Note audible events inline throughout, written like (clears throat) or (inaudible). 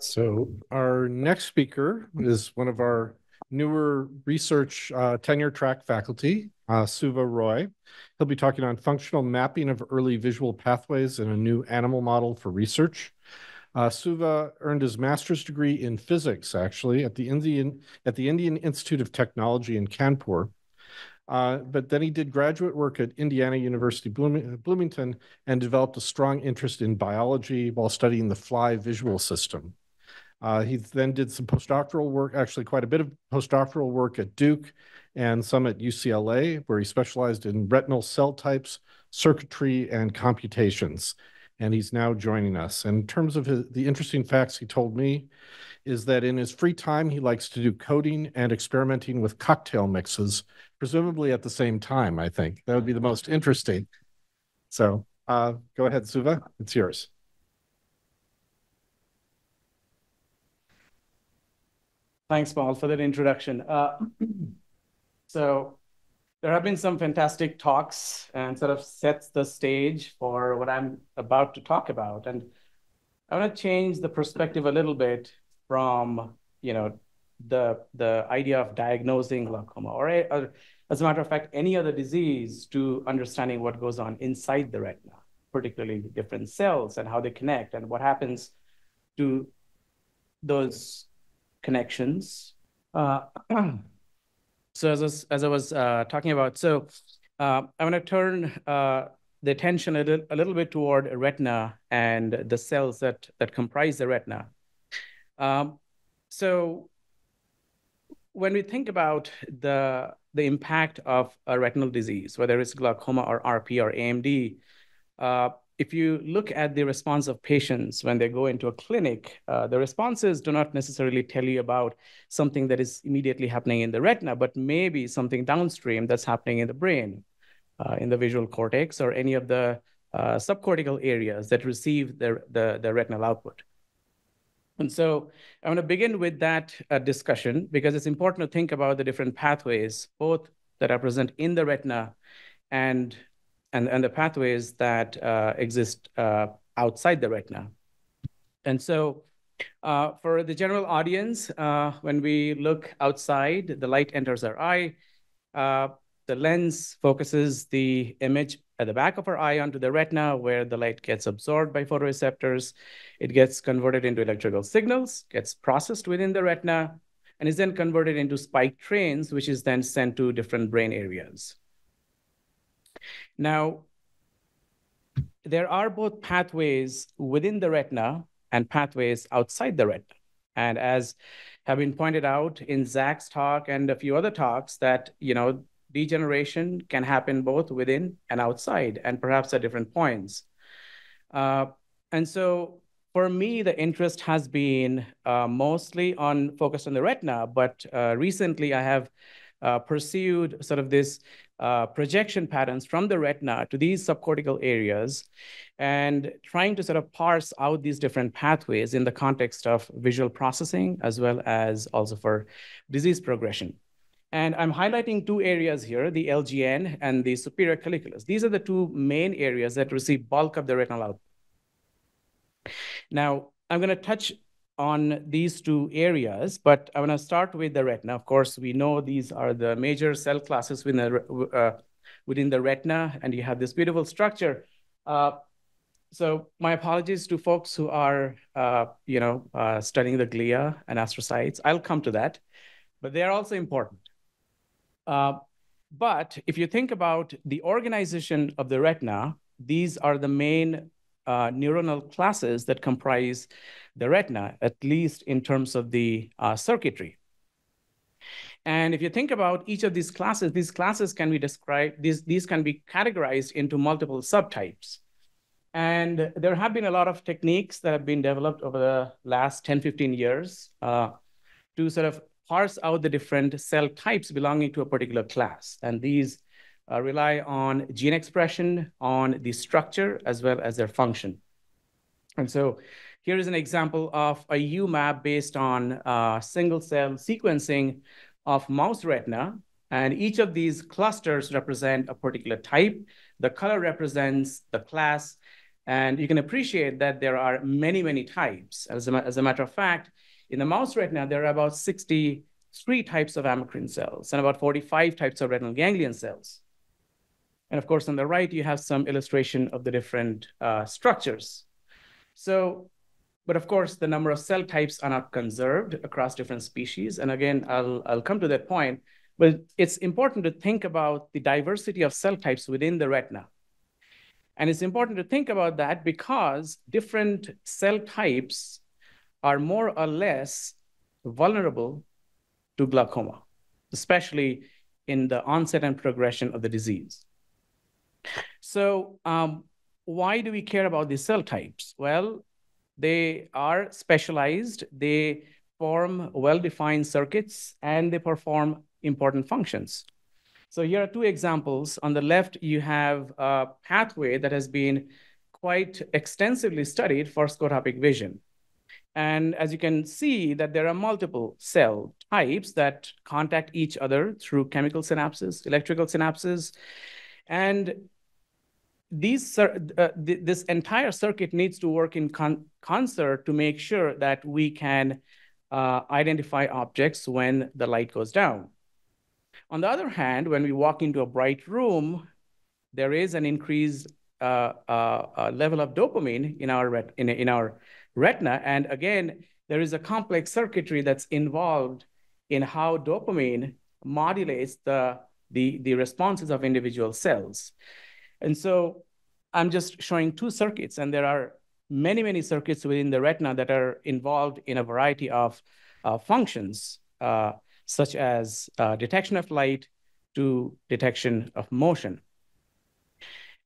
So our next speaker is one of our newer research uh, tenure track faculty, uh, Suva Roy. He'll be talking on functional mapping of early visual pathways in a new animal model for research. Uh, Suva earned his master's degree in physics, actually, at the Indian at the Indian Institute of Technology in Kanpur. Uh, but then he did graduate work at Indiana University Bloomington and developed a strong interest in biology while studying the fly visual system. Uh, he then did some postdoctoral work, actually quite a bit of postdoctoral work at Duke and some at UCLA, where he specialized in retinal cell types, circuitry, and computations. And he's now joining us. And in terms of his, the interesting facts he told me, is that in his free time, he likes to do coding and experimenting with cocktail mixes, presumably at the same time, I think. That would be the most interesting. So uh, go ahead, Suva, it's yours. Thanks, Paul, for that introduction. Uh, (clears throat) so there have been some fantastic talks and sort of sets the stage for what I'm about to talk about. And I want to change the perspective a little bit from, you know, the the idea of diagnosing glaucoma or, or as a matter of fact, any other disease to understanding what goes on inside the retina, particularly the different cells and how they connect and what happens to those connections. Uh, (clears throat) so as, as I was uh, talking about, so uh, I want to turn uh, the attention a little, a little bit toward retina and the cells that, that comprise the retina. Um, so when we think about the, the impact of a retinal disease, whether it's glaucoma or RP or AMD, uh, if you look at the response of patients when they go into a clinic, uh, the responses do not necessarily tell you about something that is immediately happening in the retina, but maybe something downstream that's happening in the brain, uh, in the visual cortex, or any of the uh, subcortical areas that receive the, the, the retinal output. And so I want to begin with that uh, discussion because it's important to think about the different pathways, both that are present in the retina and, and, and the pathways that uh, exist uh, outside the retina. And so uh, for the general audience, uh, when we look outside, the light enters our eye. Uh, the lens focuses the image at the back of our eye onto the retina where the light gets absorbed by photoreceptors. It gets converted into electrical signals, gets processed within the retina, and is then converted into spike trains, which is then sent to different brain areas. Now, there are both pathways within the retina and pathways outside the retina. And as have been pointed out in Zach's talk and a few other talks, that you know degeneration can happen both within and outside, and perhaps at different points. Uh, and so for me, the interest has been uh, mostly on focused on the retina, but uh, recently I have uh, pursued sort of this uh, projection patterns from the retina to these subcortical areas and trying to sort of parse out these different pathways in the context of visual processing as well as also for disease progression. And I'm highlighting two areas here, the LGN and the superior colliculus. These are the two main areas that receive bulk of the retinal output. Now, I'm going to touch on these two areas, but I want to start with the retina. Of course, we know these are the major cell classes within the, uh, within the retina, and you have this beautiful structure. Uh, so my apologies to folks who are, uh, you know, uh, studying the glia and astrocytes. I'll come to that, but they are also important. Uh, but if you think about the organization of the retina, these are the main uh, neuronal classes that comprise the retina, at least in terms of the uh, circuitry. And if you think about each of these classes, these classes can be described, these, these can be categorized into multiple subtypes. And there have been a lot of techniques that have been developed over the last 10, 15 years uh, to sort of parse out the different cell types belonging to a particular class. And these uh, rely on gene expression, on the structure, as well as their function. And so here is an example of a UMAP based on uh, single cell sequencing of mouse retina. And each of these clusters represent a particular type. The color represents the class, And you can appreciate that there are many, many types. As a, as a matter of fact, in the mouse retina, there are about 63 types of amacrine cells and about 45 types of retinal ganglion cells. And of course, on the right, you have some illustration of the different uh, structures. So, but of course, the number of cell types are not conserved across different species. And again, I'll, I'll come to that point, but it's important to think about the diversity of cell types within the retina. And it's important to think about that because different cell types are more or less vulnerable to glaucoma, especially in the onset and progression of the disease. So um, why do we care about these cell types? Well, they are specialized, they form well-defined circuits, and they perform important functions. So here are two examples. On the left, you have a pathway that has been quite extensively studied for scotopic vision. And as you can see that there are multiple cell types that contact each other through chemical synapses, electrical synapses, and these uh, th this entire circuit needs to work in con concert to make sure that we can uh, identify objects when the light goes down. On the other hand, when we walk into a bright room, there is an increased uh, uh, uh level of dopamine in our, in, in our retina. And again, there is a complex circuitry that's involved in how dopamine modulates the, the, the responses of individual cells. And so I'm just showing two circuits, and there are many, many circuits within the retina that are involved in a variety of uh, functions, uh, such as uh, detection of light to detection of motion.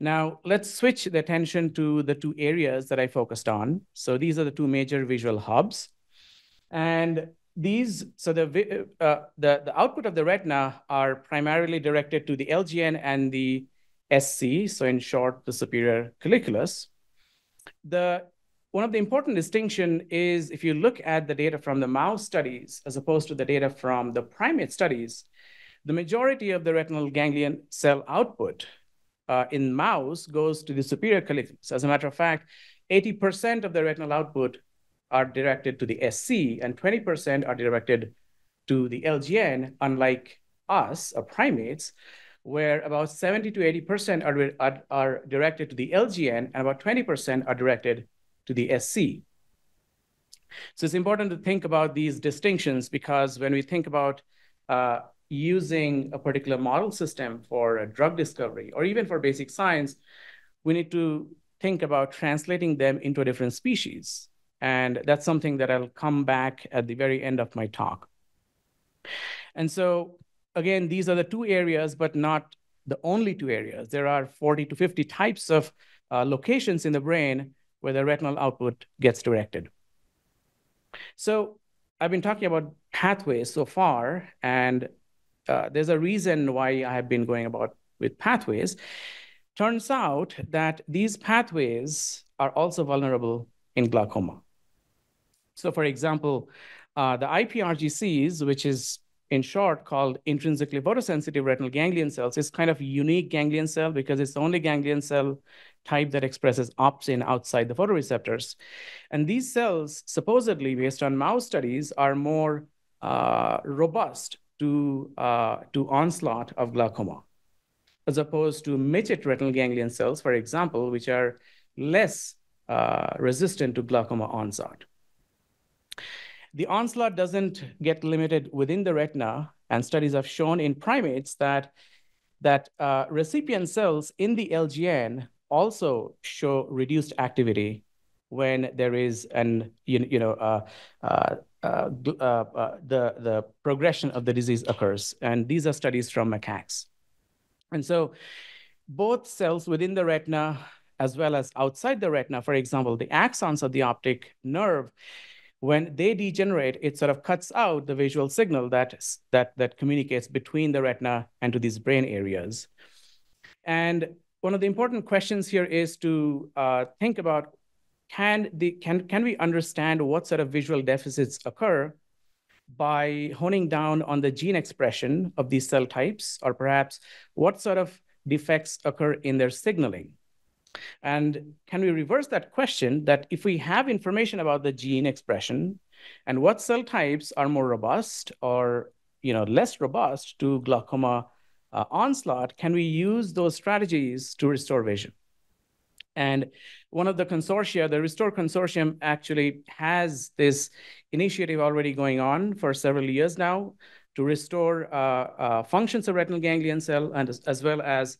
Now, let's switch the attention to the two areas that I focused on. So these are the two major visual hubs. And these, so the, uh, the, the output of the retina are primarily directed to the LGN and the SC, so in short, the superior colliculus. The one of the important distinction is if you look at the data from the mouse studies as opposed to the data from the primate studies, the majority of the retinal ganglion cell output uh, in mouse goes to the superior colliculus. As a matter of fact, 80% of the retinal output are directed to the SC and 20% are directed to the LGN, unlike us, or primates, where about 70 to 80% are, are, are directed to the LGN and about 20% are directed to the SC. So it's important to think about these distinctions because when we think about uh, using a particular model system for drug discovery or even for basic science, we need to think about translating them into a different species. And that's something that I'll come back at the very end of my talk. And so again, these are the two areas, but not the only two areas. There are 40 to 50 types of uh, locations in the brain where the retinal output gets directed. So I've been talking about pathways so far, and uh, there's a reason why I have been going about with pathways. Turns out that these pathways are also vulnerable in glaucoma. So for example, uh, the IPRGCs, which is in short called intrinsically photosensitive retinal ganglion cells. It's kind of unique ganglion cell because it's the only ganglion cell type that expresses opsin outside the photoreceptors. And these cells, supposedly based on mouse studies, are more uh, robust to, uh, to onslaught of glaucoma, as opposed to midget retinal ganglion cells, for example, which are less uh, resistant to glaucoma onslaught. The onslaught doesn't get limited within the retina, and studies have shown in primates that, that uh, recipient cells in the LGN also show reduced activity when there is an, you, you know, uh, uh, uh, uh, uh, the, the progression of the disease occurs. And these are studies from macaques. And so both cells within the retina as well as outside the retina, for example, the axons of the optic nerve when they degenerate, it sort of cuts out the visual signal that, that, that communicates between the retina and to these brain areas. And one of the important questions here is to uh, think about, can, the, can, can we understand what sort of visual deficits occur by honing down on the gene expression of these cell types, or perhaps what sort of defects occur in their signaling? And can we reverse that question that if we have information about the gene expression and what cell types are more robust or you know, less robust to glaucoma uh, onslaught, can we use those strategies to restore vision? And one of the consortia, the Restore Consortium, actually has this initiative already going on for several years now to restore uh, uh, functions of retinal ganglion cell and as, as well as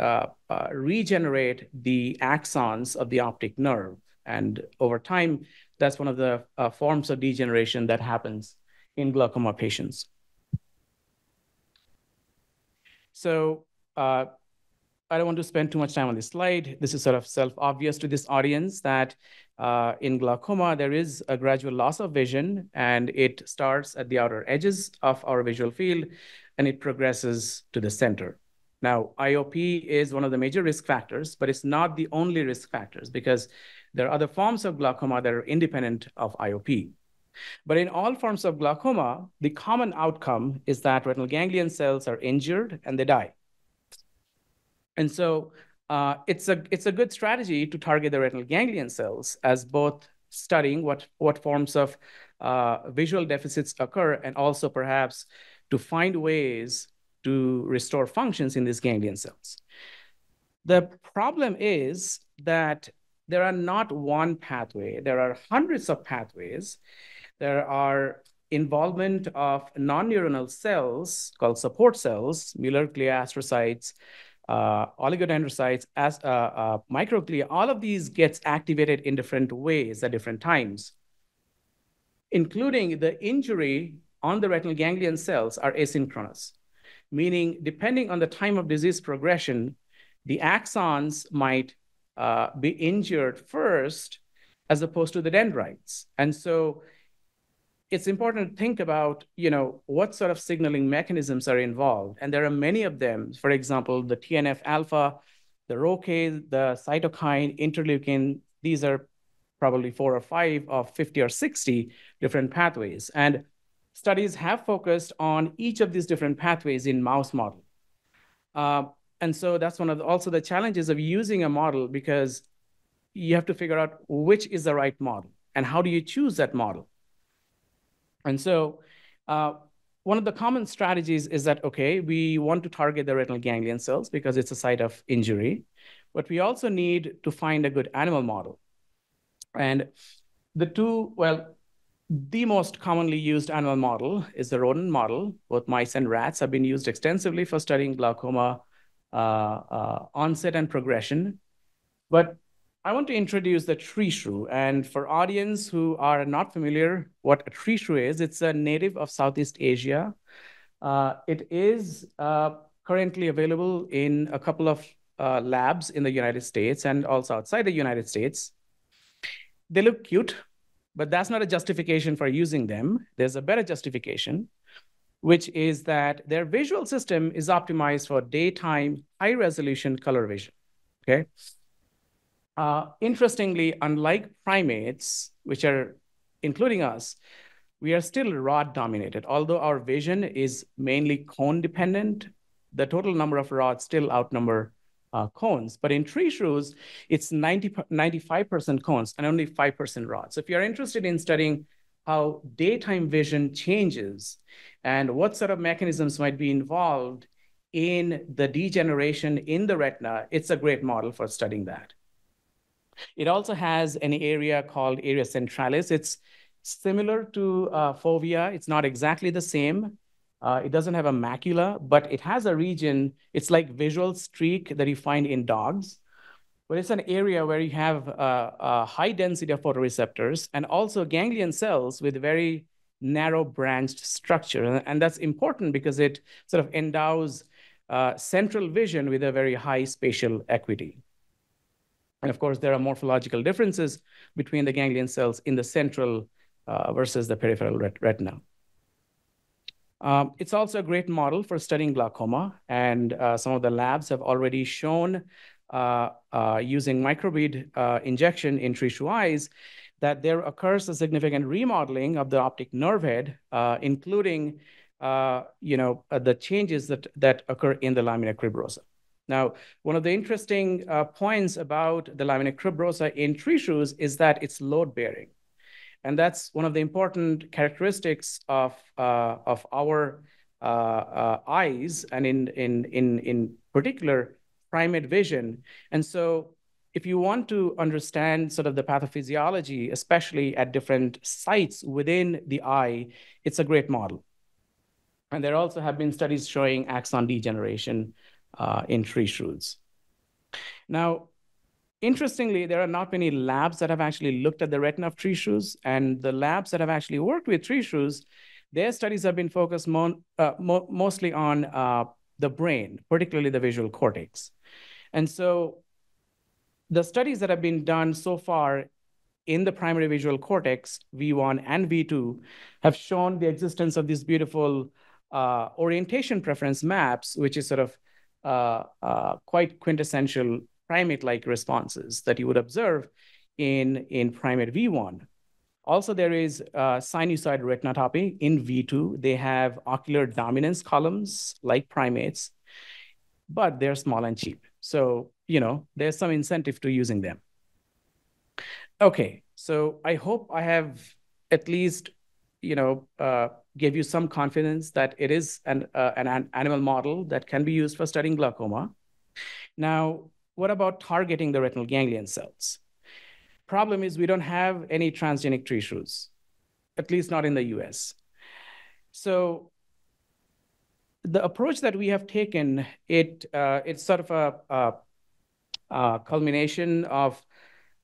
uh, uh, uh, regenerate the axons of the optic nerve. And over time, that's one of the forms of degeneration that happens in glaucoma patients. So uh, I don't want to spend too much time on this slide. This is sort of self-obvious to this audience that uh, in glaucoma, there is a gradual loss of vision, and it starts at the outer edges of our visual field, and it progresses to the center. Now, IOP is one of the major risk factors, but it's not the only risk factors because there are other forms of glaucoma that are independent of IOP. But in all forms of glaucoma, the common outcome is that retinal ganglion cells are injured and they die. And so uh, it's a it's a good strategy to target the retinal ganglion cells as both studying what what forms of uh, visual deficits occur and also perhaps to find ways to restore functions in these ganglion cells. The problem is that there are not one pathway. There are hundreds of pathways. There are involvement of non-neuronal cells called support cells, Mueller glia astrocytes, uh, oligodendrocytes, as uh, uh, microglia, all of these gets activated in different ways at different times, including the injury on the retinal ganglion cells are asynchronous, meaning depending on the time of disease progression, the axons might uh, be injured first as opposed to the dendrites. And so it's important to think about, you know, what sort of signaling mechanisms are involved. And there are many of them. For example, the TNF alpha, the ROCase, the cytokine, interleukin, these are probably four or five of 50 or 60 different pathways. And studies have focused on each of these different pathways in mouse model. Uh, and so that's one of the, also the challenges of using a model because you have to figure out which is the right model and how do you choose that model. And so uh, one of the common strategies is that, okay, we want to target the retinal ganglion cells because it's a site of injury, but we also need to find a good animal model. And the two, well, the most commonly used animal model is the rodent model. Both mice and rats have been used extensively for studying glaucoma uh, uh, onset and progression. But I want to introduce the tree shrew. And for audience who are not familiar what a tree shrew is, it's a native of Southeast Asia. Uh, it is uh, currently available in a couple of uh, labs in the United States and also outside the United States. They look cute, but that's not a justification for using them. There's a better justification, which is that their visual system is optimized for daytime high resolution color vision. Okay. Uh, interestingly, unlike primates, which are including us, we are still rod dominated. Although our vision is mainly cone dependent, the total number of rods still outnumber uh, cones. But in tree shrews, it's 90, 95% cones and only 5% rods. So if you're interested in studying how daytime vision changes and what sort of mechanisms might be involved in the degeneration in the retina, it's a great model for studying that. It also has an area called area centralis. It's similar to uh, fovea. It's not exactly the same. Uh, it doesn't have a macula, but it has a region. It's like visual streak that you find in dogs. But it's an area where you have uh, a high density of photoreceptors and also ganglion cells with very narrow branched structure. And that's important because it sort of endows uh, central vision with a very high spatial equity. And of course, there are morphological differences between the ganglion cells in the central uh, versus the peripheral ret retina. Um, it's also a great model for studying glaucoma, and uh, some of the labs have already shown uh, uh using microbead uh, injection in shrew eyes that there occurs a significant remodeling of the optic nerve head, uh, including you know, the changes that, that occur in the lamina cribrosa. Now, one of the interesting uh, points about the lamina cribrosa in shrews is that it's load bearing. And that's one of the important characteristics of, uh, of our uh, uh, eyes and in, in, in, in particular primate vision. And so if you want to understand sort of the pathophysiology, especially at different sites within the eye, it's a great model. And there also have been studies showing axon degeneration uh, in tree shrews. Now, interestingly, there are not many labs that have actually looked at the retina of tree shrews, and the labs that have actually worked with tree shrews, their studies have been focused uh, mo mostly on uh, the brain, particularly the visual cortex. And so the studies that have been done so far in the primary visual cortex, V1 and V2, have shown the existence of these beautiful uh, orientation preference maps, which is sort of uh, uh, quite quintessential primate-like responses that you would observe in, in primate V1. Also, there is uh, sinusoid retinotopy in V2. They have ocular dominance columns like primates, but they're small and cheap. So, you know, there's some incentive to using them. Okay, so I hope I have at least, you know, uh, gave you some confidence that it is an, uh, an animal model that can be used for studying glaucoma. Now, what about targeting the retinal ganglion cells? Problem is we don't have any transgenic shrews, at least not in the US. So the approach that we have taken, it uh, it's sort of a, a, a culmination of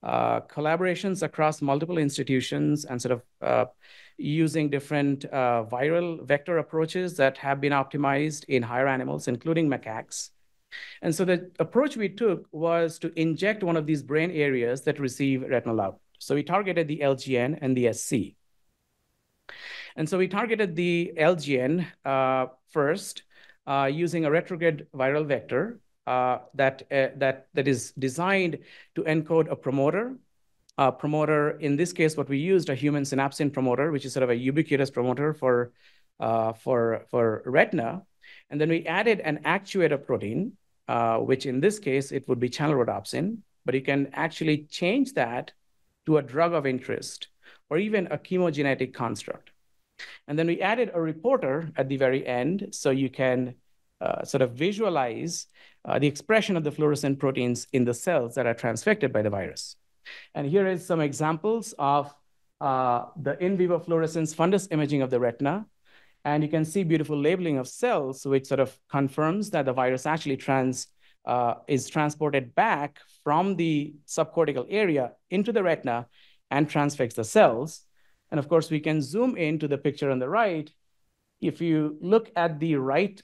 uh, collaborations across multiple institutions and sort of uh, using different uh, viral vector approaches that have been optimized in higher animals, including macaques. And so the approach we took was to inject one of these brain areas that receive retinal output. So we targeted the LGN and the SC. And so we targeted the LGN uh, first uh, using a retrograde viral vector uh, that, uh, that, that is designed to encode a promoter. A promoter, in this case, what we used, a human synapsin promoter, which is sort of a ubiquitous promoter for, uh, for, for retina. And then we added an actuator protein, uh, which in this case, it would be channel rhodopsin, but you can actually change that to a drug of interest or even a chemogenetic construct. And then we added a reporter at the very end so you can uh, sort of visualize uh, the expression of the fluorescent proteins in the cells that are transfected by the virus. And here is some examples of uh, the in vivo fluorescence fundus imaging of the retina. And you can see beautiful labeling of cells, which sort of confirms that the virus actually trans, uh, is transported back from the subcortical area into the retina and transfects the cells. And of course, we can zoom into the picture on the right. If you look at the right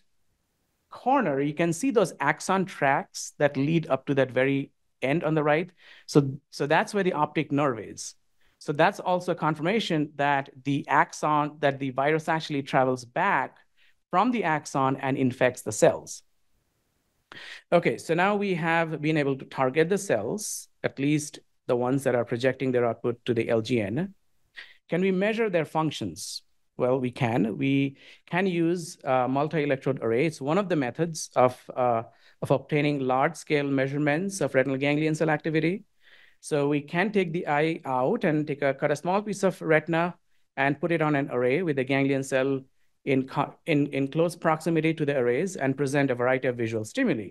corner, you can see those axon tracks that lead up to that very end on the right. So, so that's where the optic nerve is. So that's also a confirmation that the axon, that the virus actually travels back from the axon and infects the cells. Okay, so now we have been able to target the cells, at least the ones that are projecting their output to the LGN. Can we measure their functions? Well, we can. We can use uh, multi-electrode array. It's one of the methods of, uh, of obtaining large-scale measurements of retinal ganglion cell activity. So we can take the eye out and take a, cut a small piece of retina and put it on an array with the ganglion cell in, in, in close proximity to the arrays and present a variety of visual stimuli.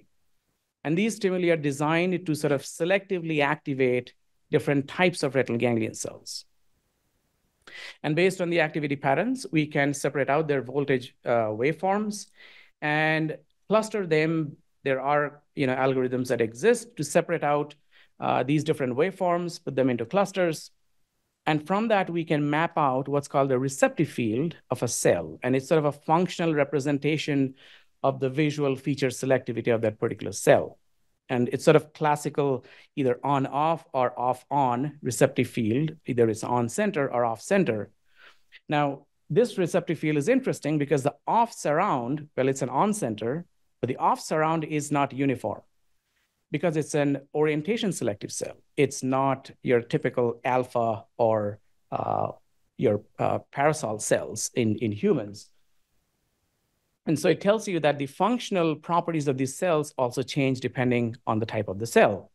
And these stimuli are designed to sort of selectively activate different types of retinal ganglion cells. And based on the activity patterns, we can separate out their voltage uh, waveforms and cluster them. There are you know, algorithms that exist to separate out uh, these different waveforms, put them into clusters. And from that, we can map out what's called the receptive field of a cell. And it's sort of a functional representation of the visual feature selectivity of that particular cell. And it's sort of classical, either on off or off on receptive field, either it's on center or off center. Now, this receptive field is interesting because the off surround, well, it's an on center, but the off surround is not uniform because it's an orientation selective cell. It's not your typical alpha or uh, your uh, parasol cells in, in humans. And so it tells you that the functional properties of these cells also change depending on the type of the cell.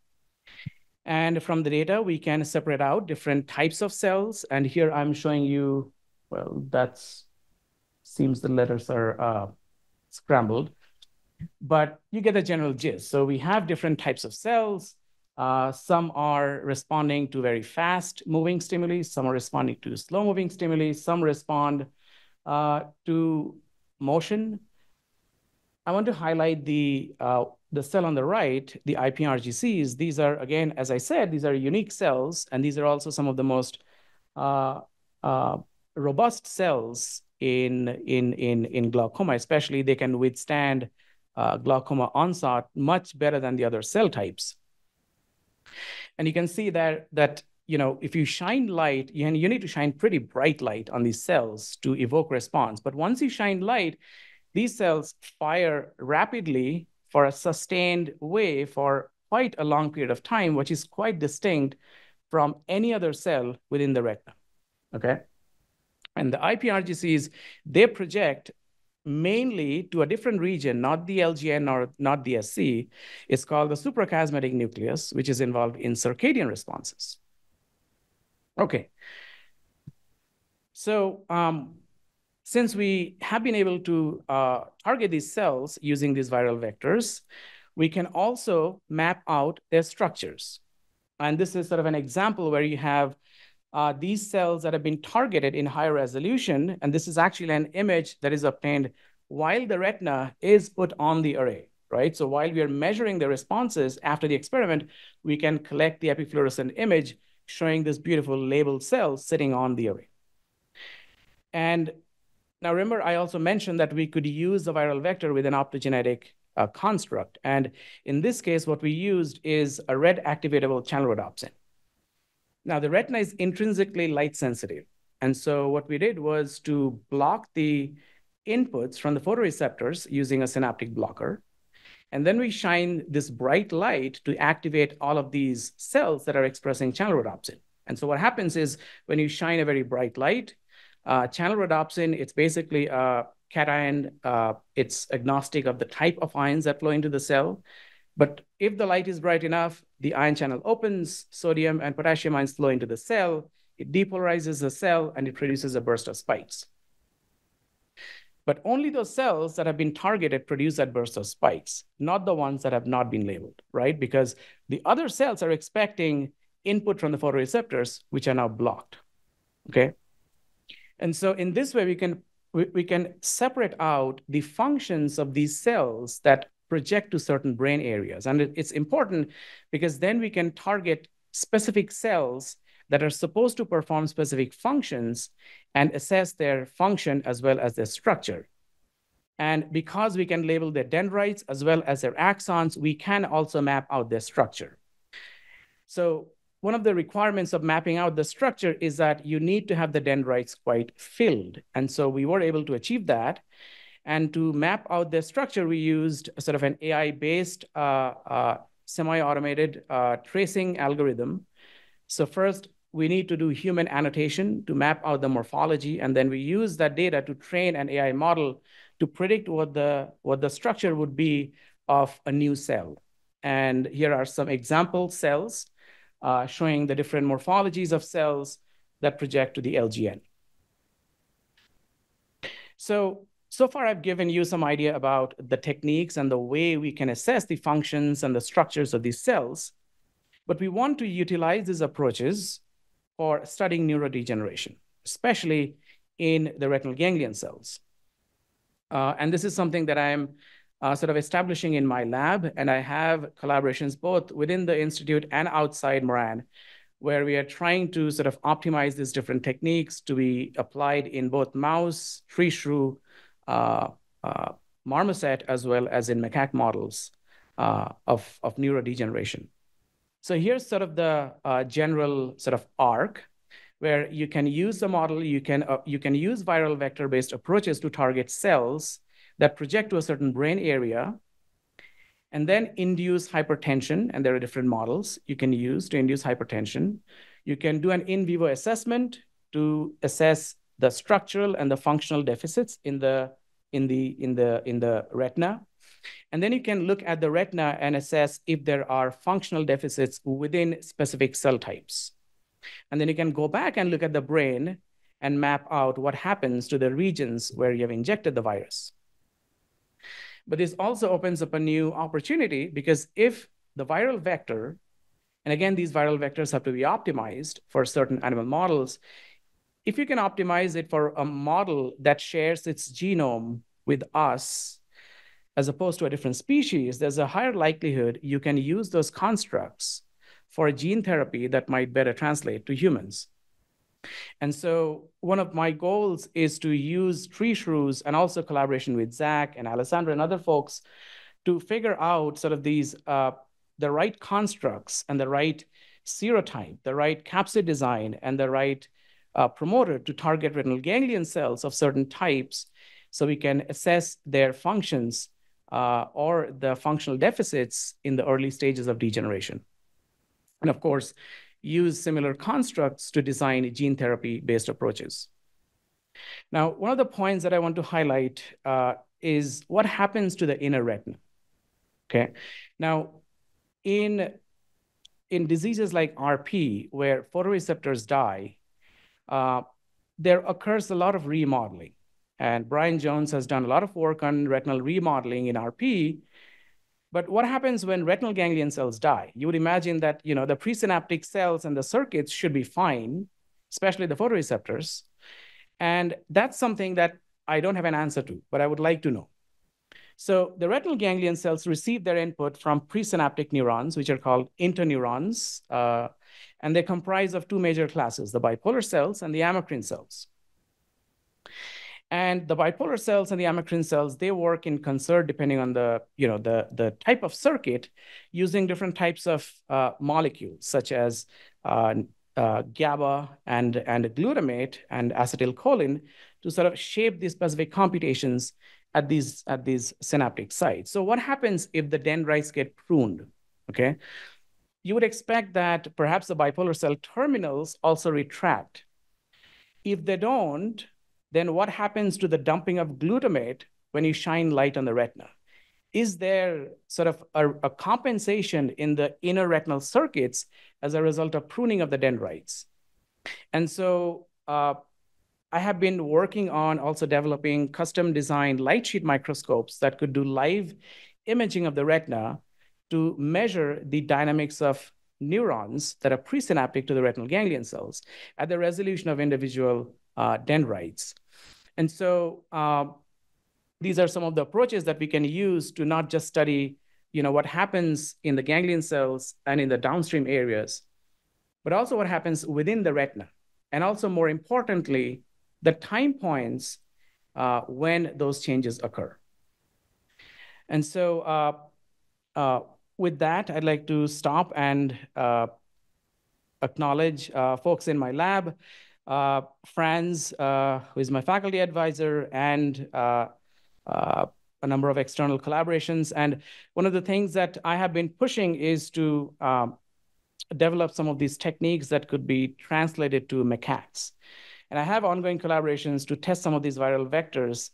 And from the data, we can separate out different types of cells. And here I'm showing you, well, that's seems the letters are uh, scrambled, but you get the general gist. So we have different types of cells. Uh, some are responding to very fast moving stimuli. Some are responding to slow moving stimuli. Some respond uh, to motion. I want to highlight the, uh, the cell on the right, the IPRGCs. These are, again, as I said, these are unique cells, and these are also some of the most uh, uh, robust cells in, in, in, in glaucoma, especially they can withstand uh, glaucoma onset much better than the other cell types. And you can see that, that you know, if you shine light, you, you need to shine pretty bright light on these cells to evoke response. But once you shine light, these cells fire rapidly for a sustained way for quite a long period of time, which is quite distinct from any other cell within the retina, okay? And the IPRGCs, they project mainly to a different region, not the LGN or not the SC. It's called the suprachiasmatic nucleus, which is involved in circadian responses. Okay. So um, since we have been able to uh, target these cells using these viral vectors, we can also map out their structures. And this is sort of an example where you have uh, these cells that have been targeted in high resolution, and this is actually an image that is obtained while the retina is put on the array, right? So while we are measuring the responses after the experiment, we can collect the epifluorescent image showing this beautiful labeled cell sitting on the array. And now remember, I also mentioned that we could use the viral vector with an optogenetic uh, construct. And in this case, what we used is a red activatable channel rhodopsin. Now, the retina is intrinsically light sensitive. And so what we did was to block the inputs from the photoreceptors using a synaptic blocker. And then we shine this bright light to activate all of these cells that are expressing channel rhodopsin. And so what happens is when you shine a very bright light, uh, channel rhodopsin, it's basically a cation. Uh, it's agnostic of the type of ions that flow into the cell. But if the light is bright enough, the ion channel opens, sodium and potassium ions flow into the cell, it depolarizes the cell, and it produces a burst of spikes. But only those cells that have been targeted produce that burst of spikes, not the ones that have not been labeled, right? Because the other cells are expecting input from the photoreceptors, which are now blocked, okay? And so in this way, we can, we, we can separate out the functions of these cells that project to certain brain areas. And it's important because then we can target specific cells that are supposed to perform specific functions and assess their function as well as their structure. And because we can label their dendrites as well as their axons, we can also map out their structure. So one of the requirements of mapping out the structure is that you need to have the dendrites quite filled. And so we were able to achieve that. And to map out the structure, we used sort of an AI-based uh, uh, semi-automated uh, tracing algorithm. So first, we need to do human annotation to map out the morphology, and then we use that data to train an AI model to predict what the, what the structure would be of a new cell. And here are some example cells uh, showing the different morphologies of cells that project to the LGN. So so far, I've given you some idea about the techniques and the way we can assess the functions and the structures of these cells. But we want to utilize these approaches for studying neurodegeneration, especially in the retinal ganglion cells. Uh, and this is something that I'm uh, sort of establishing in my lab, and I have collaborations both within the institute and outside Moran, where we are trying to sort of optimize these different techniques to be applied in both mouse, tree shrew, marmoset as well as in macaque models uh, of, of neurodegeneration. So here's sort of the uh, general sort of arc where you can use the model, you can, uh, you can use viral vector-based approaches to target cells that project to a certain brain area and then induce hypertension. And there are different models you can use to induce hypertension. You can do an in vivo assessment to assess the structural and the functional deficits in the in the in the in the retina. And then you can look at the retina and assess if there are functional deficits within specific cell types. And then you can go back and look at the brain and map out what happens to the regions where you have injected the virus. But this also opens up a new opportunity because if the viral vector, and again, these viral vectors have to be optimized for certain animal models, if you can optimize it for a model that shares its genome with us, as opposed to a different species, there's a higher likelihood you can use those constructs for a gene therapy that might better translate to humans. And so one of my goals is to use tree shrews and also collaboration with Zach and Alessandra and other folks to figure out sort of these uh, the right constructs and the right serotype, the right capsid design, and the right uh, promoter to target retinal ganglion cells of certain types so we can assess their functions uh, or the functional deficits in the early stages of degeneration. And of course, use similar constructs to design gene therapy-based approaches. Now, one of the points that I want to highlight uh, is what happens to the inner retina. Okay. Now, in, in diseases like RP, where photoreceptors die, uh, there occurs a lot of remodeling. And Brian Jones has done a lot of work on retinal remodeling in RP. But what happens when retinal ganglion cells die? You would imagine that you know the presynaptic cells and the circuits should be fine, especially the photoreceptors. And that's something that I don't have an answer to, but I would like to know. So the retinal ganglion cells receive their input from presynaptic neurons, which are called interneurons, uh, and they comprise of two major classes, the bipolar cells and the amacrine cells. And the bipolar cells and the amacrine cells, they work in concert depending on the, you know, the, the type of circuit using different types of uh, molecules, such as uh, uh, GABA and, and glutamate and acetylcholine to sort of shape these specific computations at these, at these synaptic sites. So what happens if the dendrites get pruned, okay? You would expect that perhaps the bipolar cell terminals also retract. If they don't, then what happens to the dumping of glutamate when you shine light on the retina? Is there sort of a, a compensation in the inner retinal circuits as a result of pruning of the dendrites? And so uh, I have been working on also developing custom designed light sheet microscopes that could do live imaging of the retina to measure the dynamics of neurons that are presynaptic to the retinal ganglion cells at the resolution of individual uh, dendrites. And so uh, these are some of the approaches that we can use to not just study you know, what happens in the ganglion cells and in the downstream areas, but also what happens within the retina. And also more importantly, the time points uh, when those changes occur. And so uh, uh, with that, I'd like to stop and uh, acknowledge uh, folks in my lab uh, Franz, uh, who is my faculty advisor, and uh, uh, a number of external collaborations. And one of the things that I have been pushing is to um, develop some of these techniques that could be translated to macaques. And I have ongoing collaborations to test some of these viral vectors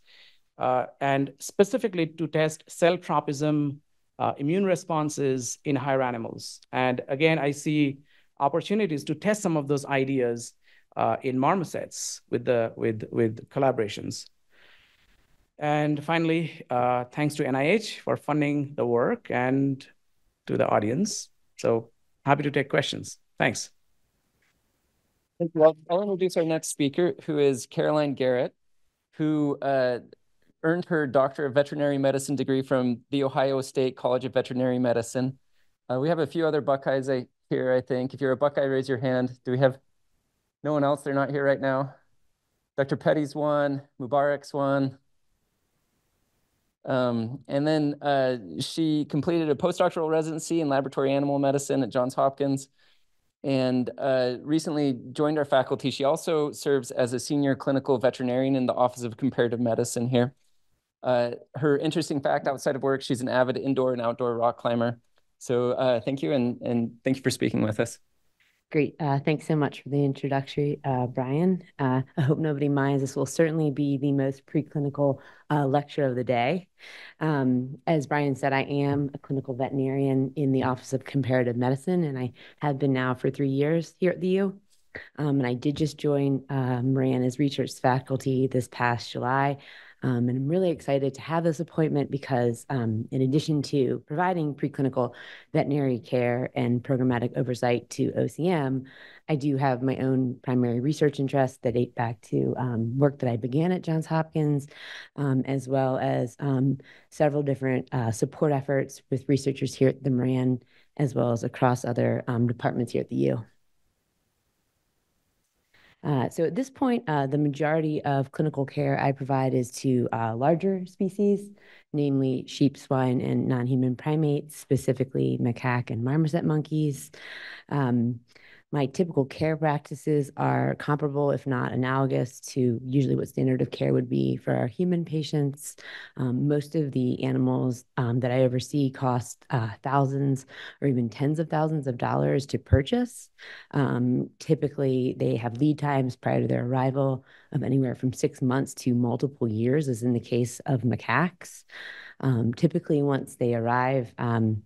uh, and specifically to test cell tropism, uh, immune responses in higher animals. And again, I see opportunities to test some of those ideas uh, in marmosets with the with with collaborations. And finally, uh, thanks to NIH for funding the work and to the audience. So happy to take questions. Thanks. Thank Well, I'll introduce our next speaker, who is Caroline Garrett, who uh, earned her Doctor of Veterinary Medicine degree from the Ohio State College of Veterinary Medicine. Uh, we have a few other Buckeyes here, I think. If you're a Buckeye, raise your hand. Do we have no one else, they're not here right now. Dr. Petty's one, Mubarak's one. Um, and then uh, she completed a postdoctoral residency in laboratory animal medicine at Johns Hopkins and uh, recently joined our faculty. She also serves as a senior clinical veterinarian in the Office of Comparative Medicine here. Uh, her interesting fact outside of work, she's an avid indoor and outdoor rock climber. So uh, thank you, and, and thank you for speaking with us. Great. Uh, thanks so much for the introductory, uh, Brian. Uh, I hope nobody minds. This will certainly be the most preclinical uh, lecture of the day. Um, as Brian said, I am a clinical veterinarian in the Office of Comparative Medicine, and I have been now for three years here at the U. Um, and I did just join uh, Moran as research faculty this past July. Um, and I'm really excited to have this appointment because, um, in addition to providing preclinical veterinary care and programmatic oversight to OCM, I do have my own primary research interests that date back to um, work that I began at Johns Hopkins, um, as well as um, several different uh, support efforts with researchers here at the Moran, as well as across other um, departments here at the U. Uh, so at this point, uh, the majority of clinical care I provide is to uh, larger species, namely sheep, swine, and non-human primates, specifically macaque and marmoset monkeys. Um, my typical care practices are comparable, if not analogous, to usually what standard of care would be for our human patients. Um, most of the animals um, that I oversee cost uh, thousands or even tens of thousands of dollars to purchase. Um, typically, they have lead times prior to their arrival of anywhere from six months to multiple years, as in the case of macaques. Um, typically, once they arrive, um,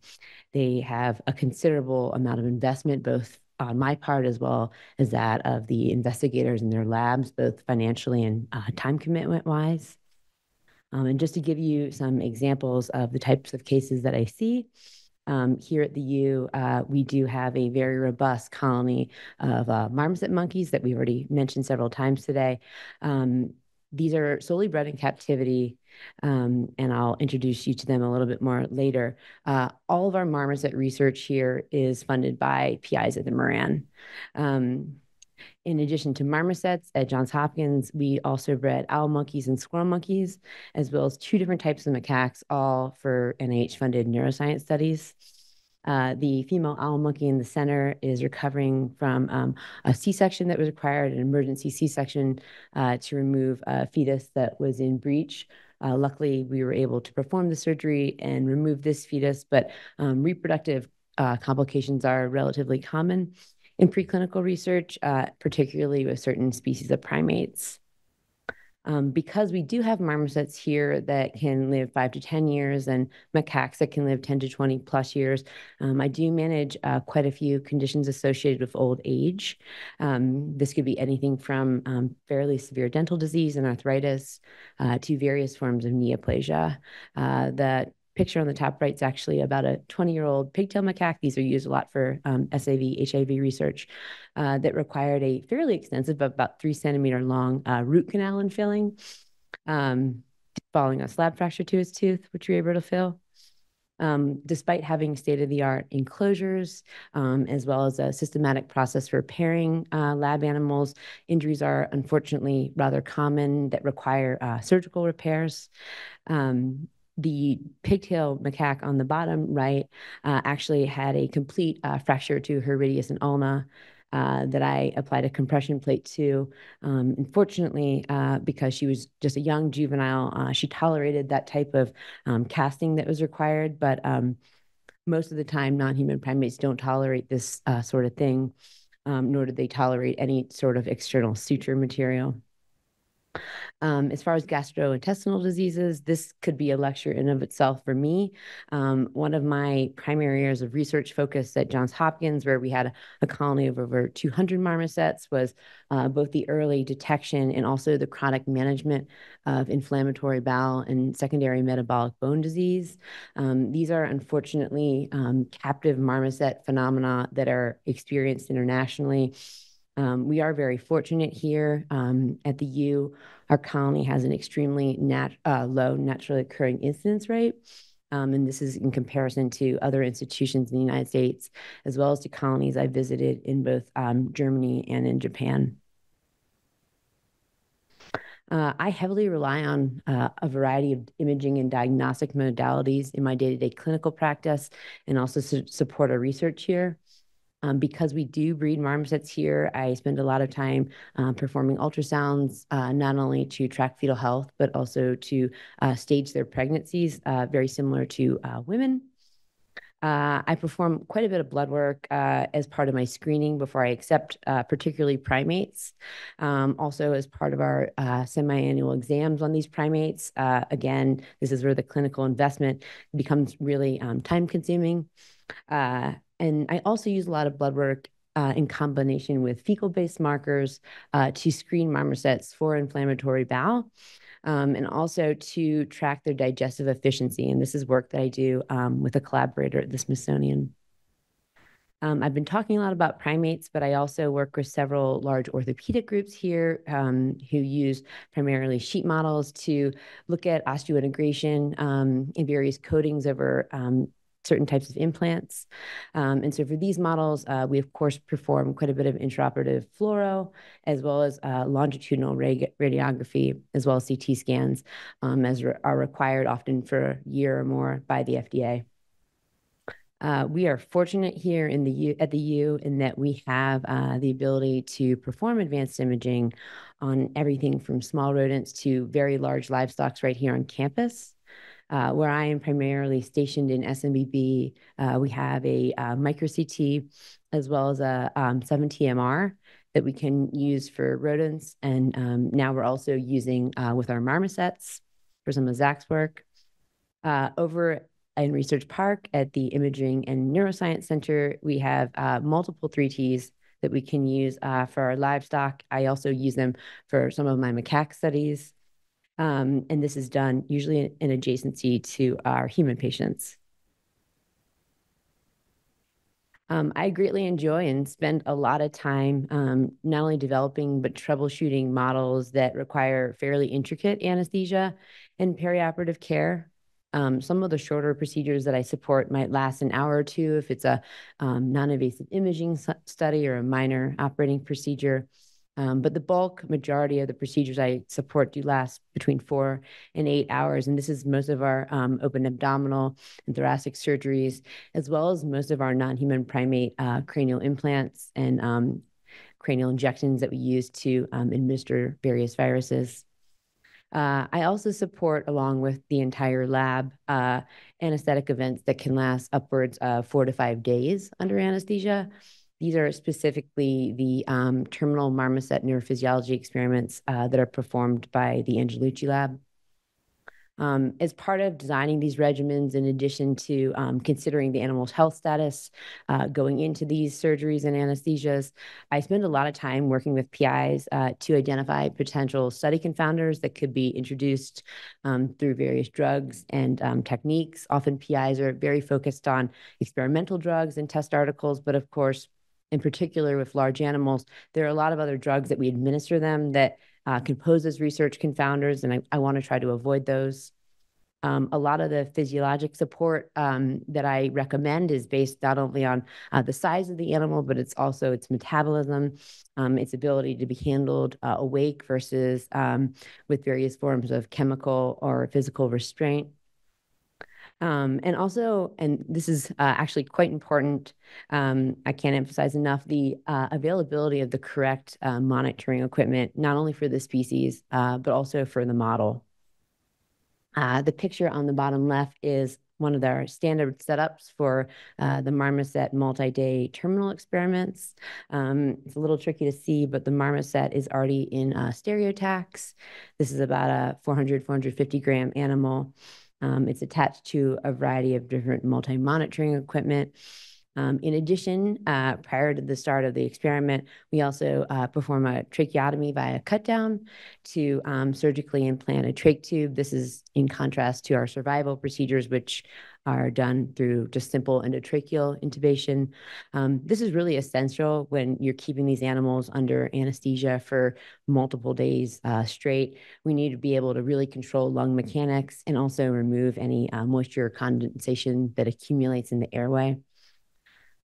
they have a considerable amount of investment, both on my part as well as that of the investigators in their labs, both financially and uh, time commitment wise. Um, and just to give you some examples of the types of cases that I see, um, here at the U, uh, we do have a very robust colony of uh, marmoset monkeys that we've already mentioned several times today. Um, these are solely bred in captivity, um, and I'll introduce you to them a little bit more later. Uh, all of our marmoset research here is funded by PIs at the Moran. Um, in addition to marmosets at Johns Hopkins, we also bred owl monkeys and squirrel monkeys, as well as two different types of macaques, all for NIH-funded neuroscience studies. Uh, the female owl monkey in the center is recovering from um, a C-section that was required, an emergency C-section uh, to remove a fetus that was in breech. Uh, luckily, we were able to perform the surgery and remove this fetus, but um, reproductive uh, complications are relatively common in preclinical research, uh, particularly with certain species of primates. Um, because we do have marmosets here that can live five to 10 years and macaques that can live 10 to 20 plus years, um, I do manage uh, quite a few conditions associated with old age. Um, this could be anything from um, fairly severe dental disease and arthritis uh, to various forms of neoplasia. Uh, that picture on the top right is actually about a 20 year old pigtail macaque. These are used a lot for um, SIV, HIV research uh, that required a fairly extensive, about three centimeter long uh, root canal and filling, um, following a slab fracture to his tooth, which we were able to fill. Um, despite having state-of-the-art enclosures, um, as well as a systematic process for pairing uh, lab animals, injuries are unfortunately rather common that require uh, surgical repairs. Um, the pigtail macaque on the bottom right uh, actually had a complete uh, fracture to her radius and ulna uh, that I applied a compression plate to. Um, unfortunately, uh, because she was just a young juvenile, uh, she tolerated that type of um, casting that was required, but um, most of the time, non-human primates don't tolerate this uh, sort of thing, um, nor do they tolerate any sort of external suture material. Um, as far as gastrointestinal diseases, this could be a lecture in of itself for me. Um, one of my primary areas of research focus at Johns Hopkins, where we had a, colony of over 200 marmosets, was uh, both the early detection and also the chronic management of inflammatory bowel and secondary metabolic bone disease. Um, these are unfortunately um, captive marmoset phenomena that are experienced internationally. Um, we are very fortunate here um, at the U. Our colony has an extremely nat uh, low naturally occurring incidence rate. Um, and this is in comparison to other institutions in the United States, as well as to colonies I visited in both um, Germany and in Japan. Uh, I heavily rely on uh, a variety of imaging and diagnostic modalities in my day-to-day -day clinical practice and also su support our research here. Um, because we do breed marmosets here, I spend a lot of time uh, performing ultrasounds, uh, not only to track fetal health, but also to uh, stage their pregnancies, uh, very similar to uh, women. Uh, I perform quite a bit of blood work as part of my screening before I accept particularly primates. Um, also as part of our uh, semi-annual exams on these primates. Again, this is where the clinical investment becomes really um, time consuming. Uh, and I also use a lot of blood work uh, in combination with fecal-based markers uh, to screen marmosets for inflammatory bowel um, and also to track their digestive efficiency. And this is work that I do um, with a collaborator at the Smithsonian. Um, I've been talking a lot about primates, but I also work with several large orthopedic groups here um, who use primarily sheep models to look at osteointegration um, in various coatings over um, certain types of implants. Um, and so for these models, uh, we of course perform quite a bit of intraoperative fluoro, as well as uh, longitudinal radi radiography, as well as CT scans, um, as re are required often for a year or more by the FDA. Uh, we are fortunate here in the U, at the U in that we have uh, the ability to perform advanced imaging on everything from small rodents to very large livestock right here on campus. Uh, where I am primarily stationed in SMBB, uh, we have a uh, micro CT as well as a um, 7TMR that we can use for rodents. And um, now we're also using uh, with our marmosets for some of Zach's work. Uh, over in Research Park at the Imaging and Neuroscience Center, we have uh, multiple 3Ts that we can use for our livestock. I also use them for some of my macaque studies. Um, and this is done usually in, adjacency to our human patients. Um, I greatly enjoy and spend a lot of time um, not only developing but troubleshooting models that require fairly intricate anesthesia and perioperative care. Some of the shorter procedures that I support might last an hour or two if it's a non-invasive imaging study or a minor operating procedure. Um, but the bulk majority of the procedures I support do last between four and eight hours. And this is most of our um, open abdominal and thoracic surgeries, as well as most of our non-human primate uh, cranial implants and um, cranial injections that we use to um, administer various viruses. Uh, I also support, along with the entire lab, uh, anesthetic events that can last upwards of four to five days under anesthesia. These are specifically the um, terminal marmoset neurophysiology experiments uh, that are performed by the Angelucci lab. Um, as part of designing these regimens, in addition to um, considering the animal's health status uh, going into these surgeries and anesthesias, I spend a lot of time working with PIs uh, to identify potential study confounders that could be introduced um, through various drugs and um, techniques. Often PIs are very focused on experimental drugs and test articles, but of course, in particular with large animals, there are a lot of other drugs that we administer them that uh, can pose as research confounders, and I, I want to try to avoid those. Um, a lot of the physiologic support um, that I recommend is based not only on uh, the size of the animal, but it's also its metabolism, um, its ability to be handled uh, awake versus um, with various forms of chemical or physical restraint. Um, and also, and this is uh, actually quite important, um, I can't emphasize enough the uh, availability of the correct uh, monitoring equipment, not only for the species, uh, but also for the model. Uh, the picture on the bottom left is one of their standard setups for uh, the marmoset multi-day terminal experiments. Um, it's a little tricky to see, but the marmoset is already in uh, stereotax. This is about a 400, 450 gram animal. Um, it's attached to a variety of different multi-monitoring equipment. Um, in addition, uh, prior to the start of the experiment, we also uh, perform a tracheotomy via cut down to um, surgically implant a trach tube. This is in contrast to our survival procedures, which are done through just simple endotracheal intubation. Um, this is really essential when you're keeping these animals under anesthesia for multiple days uh, straight. We need to be able to really control lung mechanics and also remove any uh, moisture condensation that accumulates in the airway.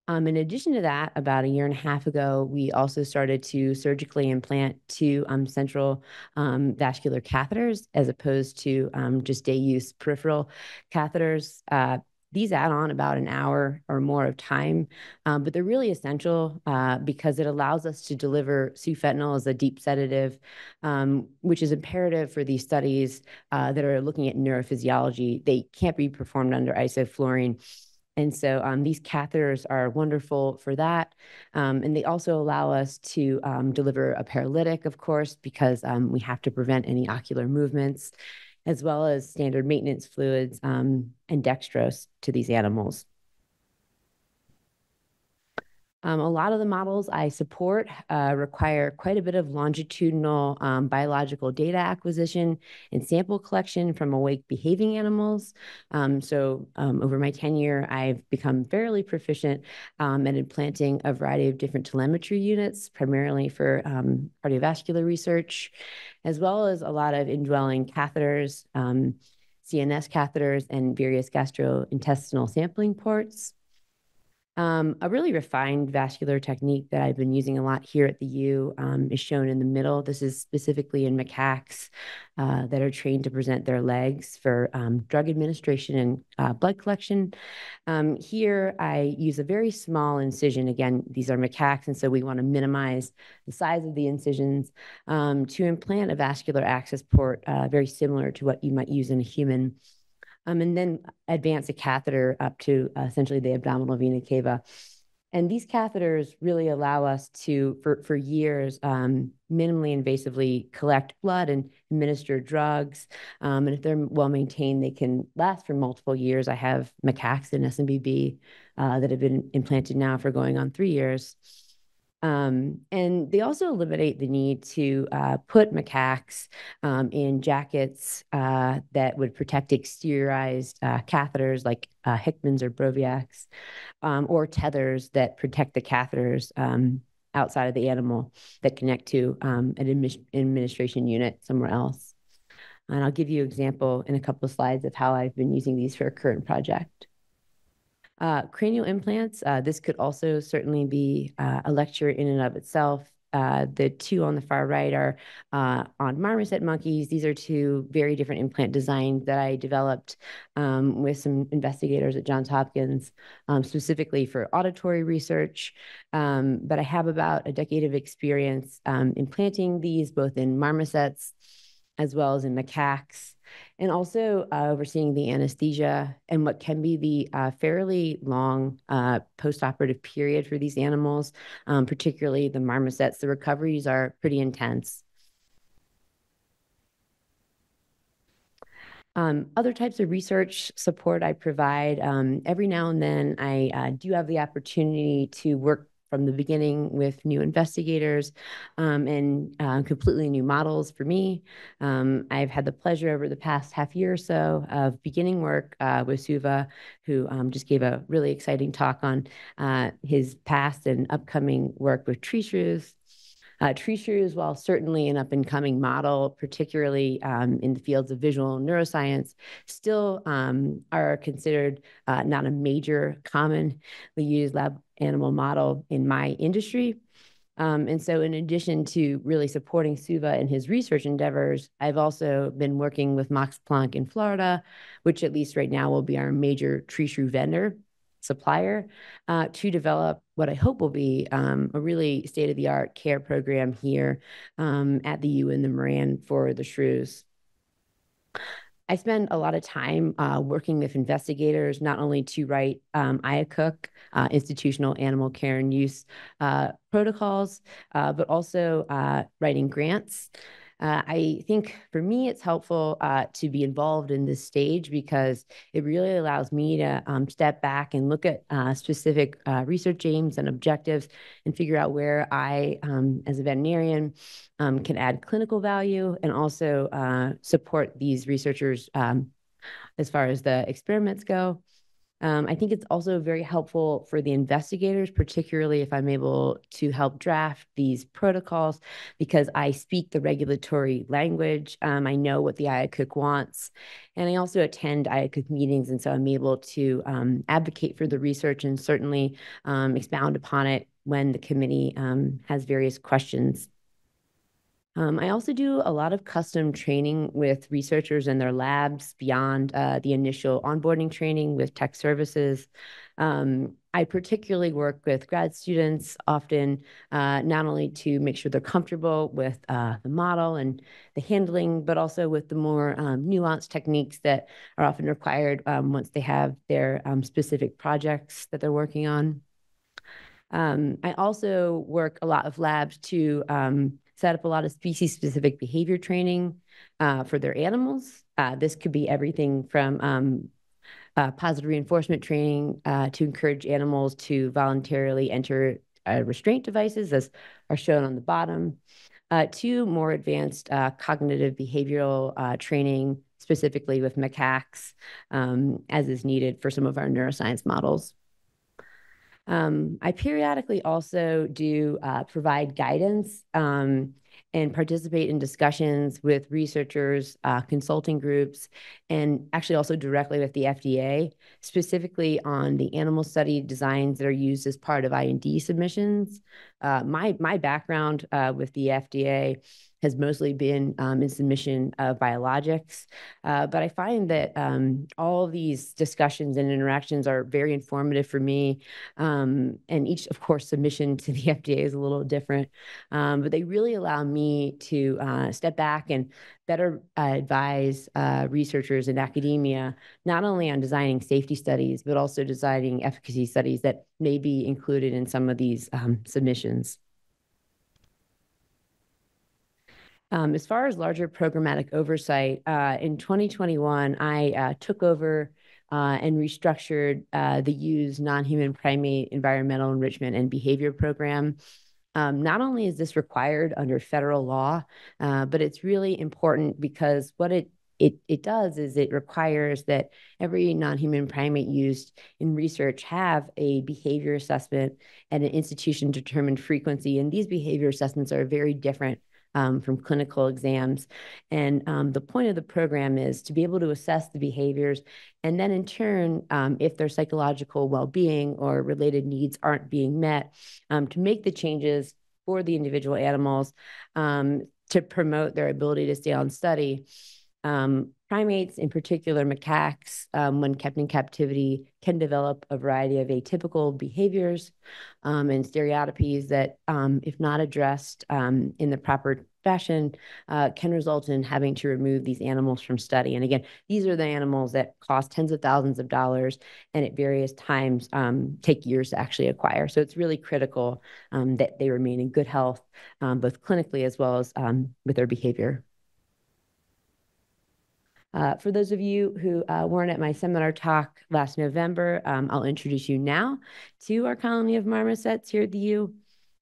Um, in addition to that, about a year and a half ago, we also started to surgically implant two um, central um, vascular catheters as opposed to um, just day use peripheral catheters. Uh, these add on about an hour or more of time, um, but they're really essential uh, because it allows us to deliver sufentanil as a deep sedative, um, which is imperative for these studies uh, that are looking at neurophysiology. They can't be performed under isoflurane And so um, these catheters are wonderful for that. Um, and they also allow us to um, deliver a paralytic, of course, because um, we have to prevent any ocular movements, as well as standard maintenance fluids um, and dextrose to these animals. Um, a lot of the models I support uh, require quite a bit of longitudinal um, biological data acquisition and sample collection from awake behaving animals. Um, so um, over my tenure, I've become fairly proficient um, at implanting a variety of different telemetry units, primarily for um, cardiovascular research, as well as a lot of indwelling catheters, CNS catheters, and various gastrointestinal sampling ports. Um, a really refined vascular technique that I've been using a lot here at the U um, is shown in the middle. This is specifically in macaques uh, that are trained to present their legs for um, drug administration and uh, blood collection. Um, here, I use a very small incision. Again, these are macaques, and so we want to minimize the size of the incisions um, to implant a vascular access port uh, very similar to what you might use in a human um, and then advance a catheter up to uh, essentially the abdominal vena cava. And these catheters really allow us to, for, for years, um, minimally invasively collect blood and administer drugs. Um, and if they're well maintained, they can last for multiple years. I have macaques SMBB uh, that have been implanted now for going on three years. Um, and they also eliminate the need to uh, put macaques um, in jackets uh, that would protect exteriorized uh, catheters like uh, Hickman's or Broviac's, um, or tethers that protect the catheters um, outside of the animal that connect to um, an admi administration unit somewhere else. And I'll give you an example in a couple of slides of how I've been using these for a current project. Uh, cranial implants, uh, this could also certainly be uh, a lecture in and of itself. Uh, the two on the far right are uh, on marmoset monkeys. These are two very different implant designs that I developed um, with some investigators at Johns Hopkins, um, specifically for auditory research. Um, but I have about a decade of experience um, implanting these both in marmosets as well as in macaques and also uh, overseeing the anesthesia and what can be the uh, fairly long uh, postoperative period for these animals, um, particularly the marmosets. The recoveries are pretty intense. Um, other types of research support I provide, um, every now and then I uh, do have the opportunity to work from the beginning with new investigators um, and uh, completely new models for me. Um, I've had the pleasure over the past half year or so of beginning work uh, with Suva, who um, just gave a really exciting talk on uh, his past and upcoming work with tree shrews. Uh, tree shrews, while certainly an up-and-coming model, particularly um, in the fields of visual neuroscience, still um, are considered uh, not a major commonly used lab animal model in my industry. Um, and so, in addition to really supporting Suva in his research endeavors, I've also been working with Max Planck in Florida, which at least right now will be our major tree shrew vendor supplier, uh, to develop what I hope will be um, a really state of the art care program here um, at the U in the Moran for the shrews. I spend a lot of time uh, working with investigators, not only to write um, IACUC, uh, institutional animal care and use uh, protocols, uh, but also uh, writing grants. Uh, I think for me, it's helpful uh, to be involved in this stage because it really allows me to um, step back and look at uh, specific uh, research aims and objectives and figure out where I, um, as a veterinarian, um, can add clinical value and also uh, support these researchers um, as far as the experiments go. Um, I think it's also very helpful for the investigators, particularly if I'm able to help draft these protocols because I speak the regulatory language. Um, I know what the IACUC wants. And I also attend IACUC meetings. And so I'm able to um, advocate for the research and certainly um, expound upon it when the committee um, has various questions um, I also do a lot of custom training with researchers in their labs beyond uh, the initial onboarding training with tech services. Um, I particularly work with grad students often, uh, not only to make sure they're comfortable with uh, the model and the handling, but also with the more um, nuanced techniques that are often required um, once they have their um, specific projects that they're working on. Um, I also work a lot of labs to um, set up a lot of species-specific behavior training uh, for their animals. Uh, this could be everything from um, uh, positive reinforcement training uh, to encourage animals to voluntarily enter uh, restraint devices, as are shown on the bottom, uh, to more advanced cognitive behavioral training, specifically with macaques, um, as is needed for some of our neuroscience models. Um, I periodically also do provide guidance um, and participate in discussions with researchers, uh, consulting groups, and actually also directly with the FDA, specifically on the animal study designs that are used as part of IND submissions. Uh, my, my background uh, with the FDA has mostly been um, in submission of biologics. Uh, but I find that um, all these discussions and interactions are very informative for me. Um, and each, of course, submission to the (laughs) FDA is a little different, um, but they really allow me to uh, step back and better uh, advise uh, researchers in academia, not only on designing safety studies, but also designing efficacy studies that may be included in some of these um, submissions. Um, as far as larger programmatic oversight, uh, in 2021, I uh, took over uh, and restructured uh, the UU's non-human primate environmental enrichment and behavior program. Um, not only is this required under federal law, uh, but it's really important because what it it, it does is it requires that every non-human primate used in research have a behavior assessment and an institution determined frequency. And these behavior assessments are very different um, from clinical exams. And um, the point of the program is to be able to assess the behaviors and then in turn, um, if their psychological well-being or related needs aren't being met, um, to make the changes for the individual animals um, to promote their ability to stay on study. Um, primates, in particular macaques, um, when kept in captivity, can develop a variety of atypical behaviors um, and stereotypies that, um, if not addressed um, in the proper fashion, uh, can result in having to remove these animals from study. And again, these are the animals that cost tens of thousands of dollars and at various times um, take years to actually acquire. So it's really critical that they remain in good health, both clinically as well as with their behavior. Uh, for those of you who uh, weren't at my seminar talk last November, um, I'll introduce you now to our colony of marmosets here at the U.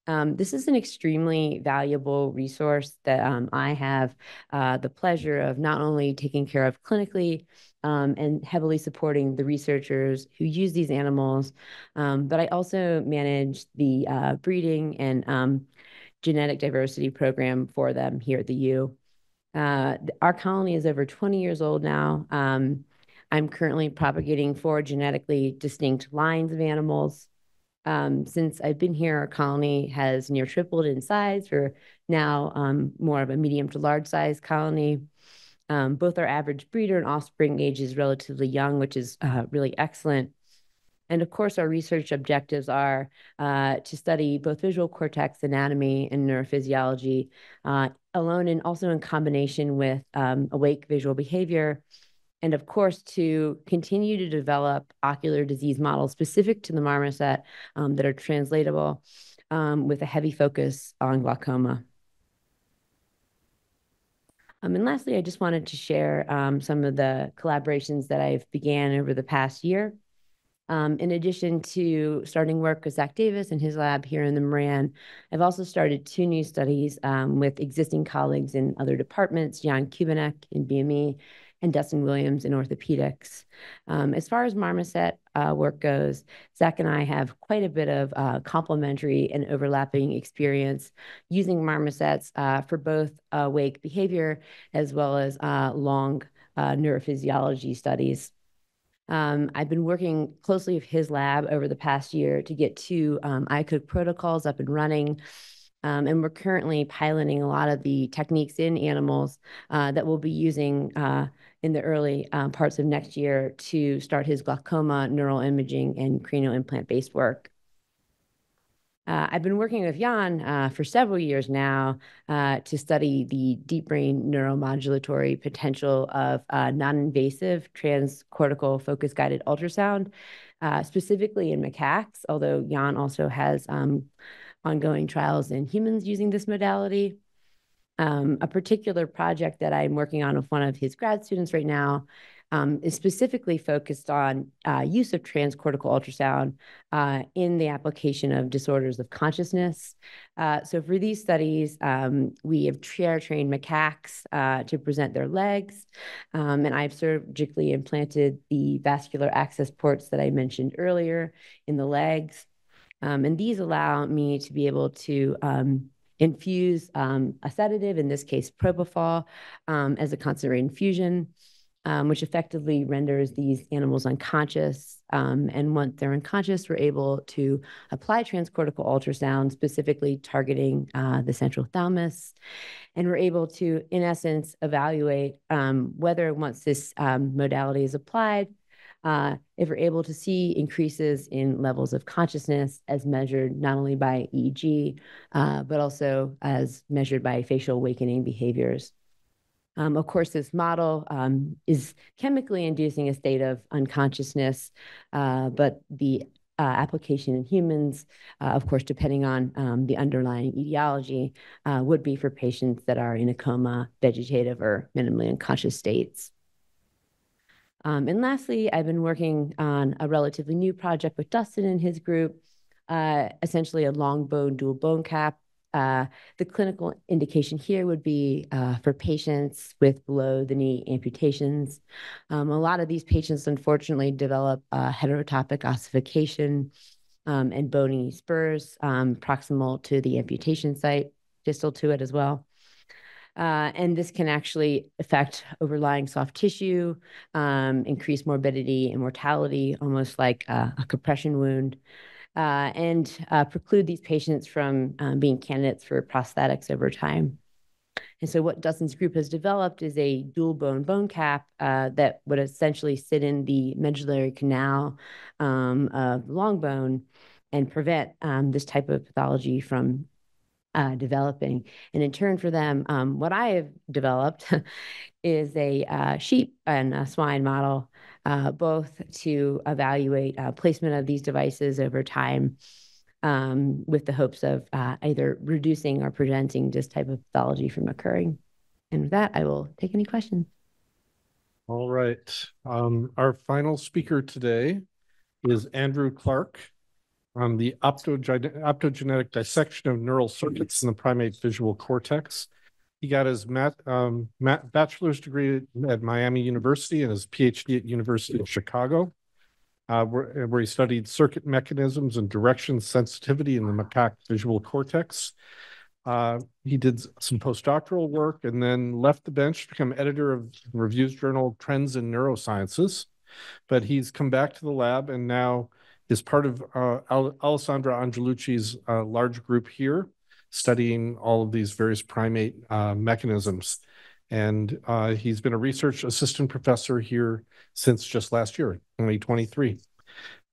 Um, this is an extremely valuable resource that um, I have uh, the pleasure of not only taking care of clinically um, and heavily supporting the researchers who use these animals, um, but I also manage the uh, breeding and um, genetic diversity program for them here at the U. Uh, our colony is over 20 years old now. Um, I'm currently propagating four genetically distinct lines of animals. Um, since I've been here, our colony has near tripled in size. We're now um, more of a medium to large size colony. Um, both our average breeder and offspring age is relatively young, which is uh, really excellent. And of course, our research objectives are uh, to study both visual cortex anatomy and neurophysiology uh, alone and also in combination with um, awake visual behavior. And of course, to continue to develop ocular disease models specific to the marmoset um, that are translatable um, with a heavy focus on glaucoma. Um, and lastly, I just wanted to share um, some of the collaborations that I've began over the past year. Um, in addition to starting work with Zach Davis and his lab here in the Moran, I've also started two new studies um, with existing colleagues in other departments, Jan Kubanek in BME and Dustin Williams in orthopedics. Um, as far as marmoset uh, work goes, Zach and I have quite a bit of uh, complementary and overlapping experience using marmosets uh, for both awake behavior as well as uh, long uh, neurophysiology studies. Um, I've been working closely with his lab over the past year to get two um, IACUC protocols up and running. Um, and we're currently piloting a lot of the techniques in animals uh, that we'll be using uh, in the early um, parts of next year to start his glaucoma neural imaging and cranial implant based work. Uh, I've been working with Jan uh, for several years now uh, to study the deep brain neuromodulatory potential of uh, non-invasive transcortical focus guided ultrasound, uh, specifically in macaques, although Jan also has um, ongoing trials in humans using this modality. Um, a particular project that I'm working on with one of his grad students right now um, is specifically focused on uh, use of transcortical ultrasound uh, in the application of disorders of consciousness. Uh, so for these studies, um, we have chair trained macaques uh, to present their legs, um, and I've surgically implanted the vascular access ports that I mentioned earlier in the legs. Um, and these allow me to be able to um, infuse um, a sedative, in this case propofol, um, as a concentrated infusion, um, which effectively renders these animals unconscious. Um, and once they're unconscious, we're able to apply transcortical ultrasound, specifically targeting uh, the central thalamus. And we're able to, in essence, evaluate um, whether once this um, modality is applied, uh, if we're able to see increases in levels of consciousness as measured not only by EEG, uh, but also as measured by facial awakening behaviors. Um, of course, this model um, is chemically inducing a state of unconsciousness, uh, but the uh, application in humans, uh, of course, depending on um, the underlying etiology, uh, would be for patients that are in a coma, vegetative, or minimally unconscious states. Um, and lastly, I've been working on a relatively new project with Dustin and his group, uh, essentially a long bone dual bone cap. Uh, the clinical indication here would be uh, for patients with below the knee amputations. Um, a lot of these patients, unfortunately, develop uh, heterotopic ossification um, and bony spurs um, proximal to the amputation site, distal to it as well. And this can actually affect overlying soft tissue, increase morbidity and mortality, almost like a compression wound, uh, and uh, preclude these patients from um, being candidates for prosthetics over time. And so, what Dustin's group has developed is a dual bone bone cap uh, that would essentially sit in the medullary canal um, of long bone and prevent um, this type of pathology from uh, developing. And in turn for them, um, what I have developed (laughs) is a uh, sheep and a swine model, both to evaluate uh, placement of these devices over time um, with the hopes of uh, either reducing or preventing this type of pathology from occurring. And with that, I will take any questions. All right. Um, our final speaker today is Andrew Clark on the optogenetic dissection of neural circuits in the primate visual cortex. He got his mat, um, mat, bachelor's degree at Miami University and his PhD at University of Chicago, uh, where, where he studied circuit mechanisms and direction sensitivity in the macaque visual cortex. Uh, he did some postdoctoral work and then left the bench to become editor of Reviews Journal Trends in Neurosciences. But he's come back to the lab and now is part of uh, Alessandra Angelucci's uh, large group here, studying all of these various primate uh, mechanisms. And uh, he's been a research assistant professor here since just last year, 2023.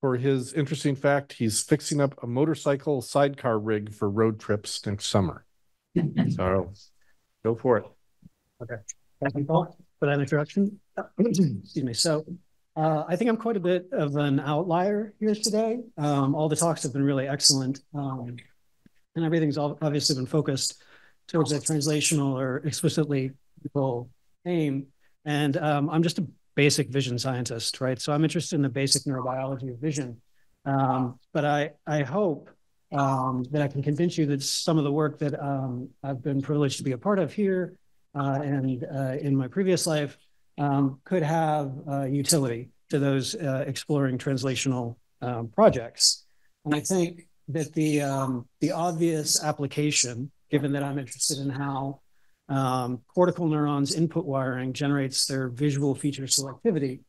For his interesting fact, he's fixing up a motorcycle sidecar rig for road trips next summer. (laughs) so go for it. Okay. Thank you, Paul, for that introduction. (clears throat) Excuse me. So uh, I think I'm quite a bit of an outlier here today. Um, all the talks have been really excellent, um, and everything's obviously been focused towards a translational or explicitly goal aim. And um, I'm just a basic vision scientist, right? So I'm interested in the basic neurobiology of vision. Um, but I, I hope um, that I can convince you that some of the work that um, I've been privileged to be a part of here uh, and uh, in my previous life um, could have uh, utility to those uh, exploring translational um, projects. And I think that the um, the obvious application, given that I'm interested in how um, cortical neurons input wiring generates their visual feature selectivity,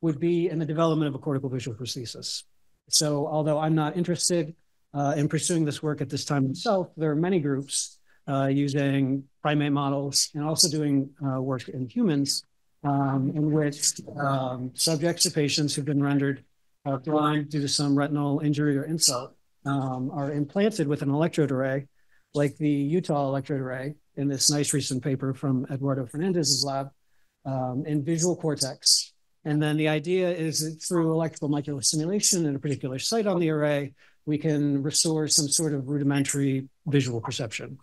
would be in the development of a cortical visual prosthesis. So, although I'm not interested uh, in pursuing this work at this time itself, there are many groups uh, using primate models and also doing uh, work in humans um, in which um, subjects or patients who've been rendered blind due to some retinal injury or insult um, are implanted with an electrode array, like the Utah electrode array in this nice recent paper from Eduardo Fernandez's lab um, in visual cortex. And then the idea is that through electrical molecular stimulation in a particular site on the array, we can restore some sort of rudimentary visual perception.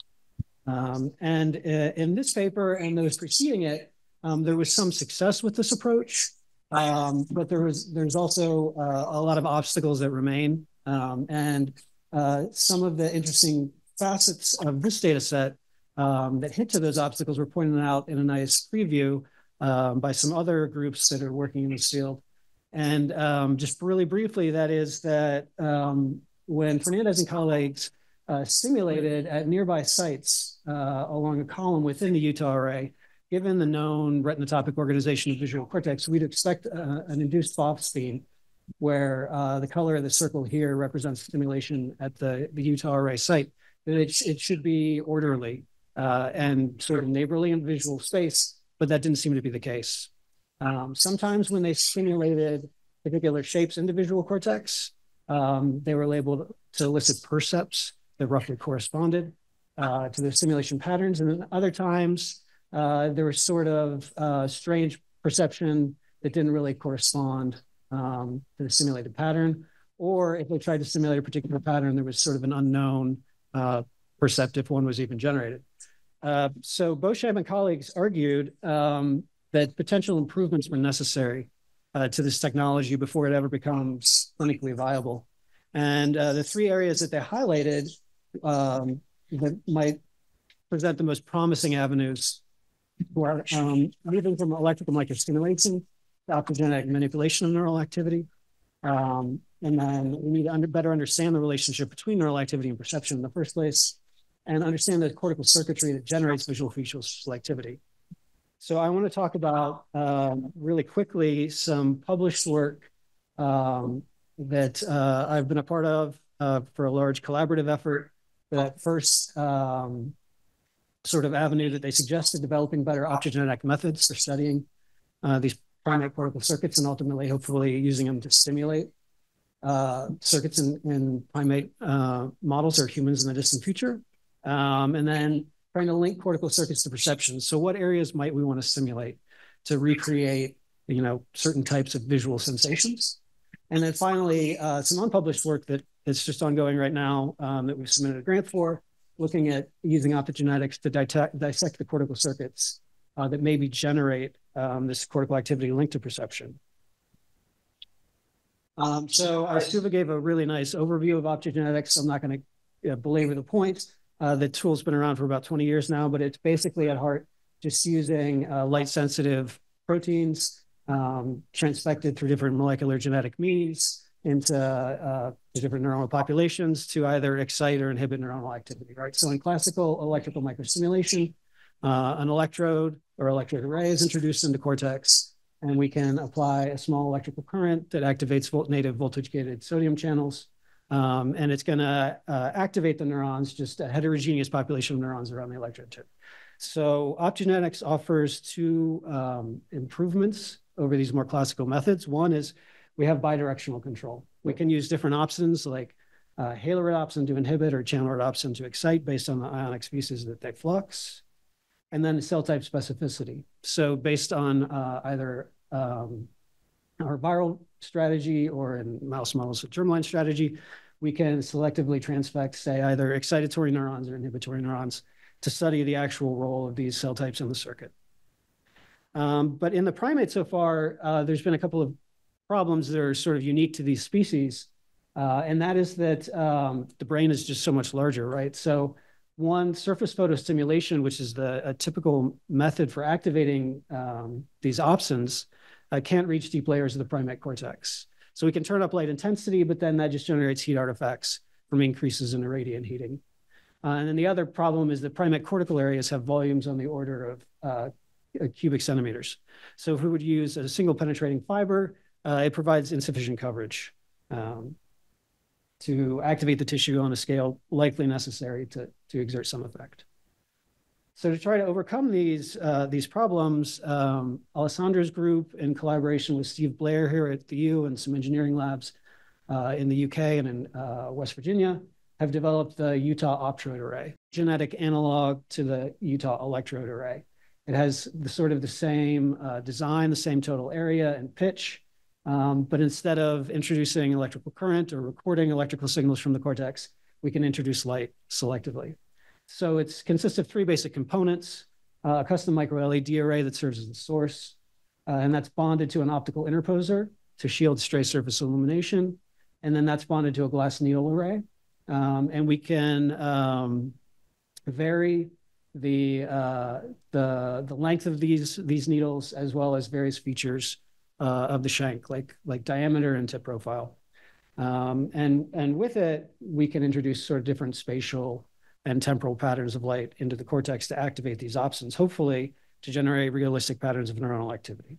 Um, and uh, in this paper and those preceding it, um, there was some success with this approach, um, but there was there's also uh, a lot of obstacles that remain. Um, and uh, some of the interesting facets of this data set um, that hit to those obstacles were pointed out in a nice preview um, by some other groups that are working in this field. And um, just really briefly, that is that um, when Fernandez and colleagues uh, simulated at nearby sites uh, along a column within the Utah array, given the known retinotopic organization of visual cortex, we'd expect uh, an induced phosphene where uh, the color of the circle here represents stimulation at the, the Utah array site, that it, it should be orderly uh, and sort of neighborly in visual space, but that didn't seem to be the case. Um, sometimes when they simulated particular shapes in the visual cortex, um, they were labeled to elicit percepts that roughly corresponded uh, to the simulation patterns. And then other times, uh, there was sort of uh, strange perception that didn't really correspond um, to the simulated pattern. Or if they tried to simulate a particular pattern, there was sort of an unknown uh, percept if one was even generated. Uh, so Beauchamp and colleagues argued um, that potential improvements were necessary uh, to this technology before it ever becomes clinically viable. And uh, the three areas that they highlighted um, that might present the most promising avenues were um, everything from electrical microstimulation optogenetic manipulation of neural activity. Um, and then we need to under, better understand the relationship between neural activity and perception in the first place and understand the cortical circuitry that generates visual feature selectivity. So I want to talk about um, really quickly some published work um, that uh, I've been a part of uh, for a large collaborative effort. That first um, sort of avenue that they suggested developing better optogenetic methods for studying uh, these primate cortical circuits and ultimately, hopefully, using them to stimulate uh, circuits in, in primate uh, models or humans in the distant future. Um, and then trying to link cortical circuits to perception. So what areas might we want to simulate to recreate, you know, certain types of visual sensations? And then finally, uh, some unpublished work that is just ongoing right now um, that we've submitted a grant for, looking at using optogenetics to dissect the cortical circuits uh, that maybe generate um, this cortical activity linked to perception. Um, so Suva gave a really nice overview of optogenetics. I'm not going to uh, belabor the points. Uh, the tool's been around for about 20 years now, but it's basically at heart just using uh, light sensitive proteins um, transfected through different molecular genetic means into uh, different neuronal populations to either excite or inhibit neuronal activity, right? So in classical electrical microstimulation, uh, an electrode or electric array is introduced into cortex, and we can apply a small electrical current that activates native voltage gated sodium channels um, and it's going to uh, activate the neurons, just a heterogeneous population of neurons around the electrode tip. So optogenetics offers two um, improvements over these more classical methods. One is we have bidirectional control. We can use different opsins like uh, halorhodopsin to inhibit or channelrhodopsin to excite based on the ionic species that they flux. And then cell type specificity. So based on uh, either um, our viral strategy or in mouse models germline strategy, we can selectively transfect, say, either excitatory neurons or inhibitory neurons to study the actual role of these cell types in the circuit. Um, but in the primate so far, uh, there's been a couple of problems that are sort of unique to these species. Uh, and that is that um, the brain is just so much larger, right? So one surface photostimulation, which is the a typical method for activating um, these opsins, uh, can't reach deep layers of the primate cortex. So we can turn up light intensity, but then that just generates heat artifacts from increases in irradiant heating. Uh, and then the other problem is that primate cortical areas have volumes on the order of uh, cubic centimeters. So if we would use a single penetrating fiber, uh, it provides insufficient coverage. Um, to activate the tissue on a scale likely necessary to, to exert some effect. So to try to overcome these, uh, these problems, um, Alessandra's group, in collaboration with Steve Blair here at the U and some engineering labs uh, in the UK and in uh, West Virginia, have developed the Utah Optrode Array, genetic analog to the Utah Electrode Array. It has the sort of the same uh, design, the same total area and pitch, um, but instead of introducing electrical current or recording electrical signals from the cortex, we can introduce light selectively. So it consists of three basic components, uh, a custom micro LED array that serves as the source, uh, and that's bonded to an optical interposer to shield stray surface illumination. And then that's bonded to a glass needle array. Um, and we can um, vary the, uh, the, the length of these, these needles as well as various features uh, of the shank, like, like diameter and tip profile. Um, and, and with it, we can introduce sort of different spatial and temporal patterns of light into the cortex to activate these opsins, hopefully to generate realistic patterns of neuronal activity.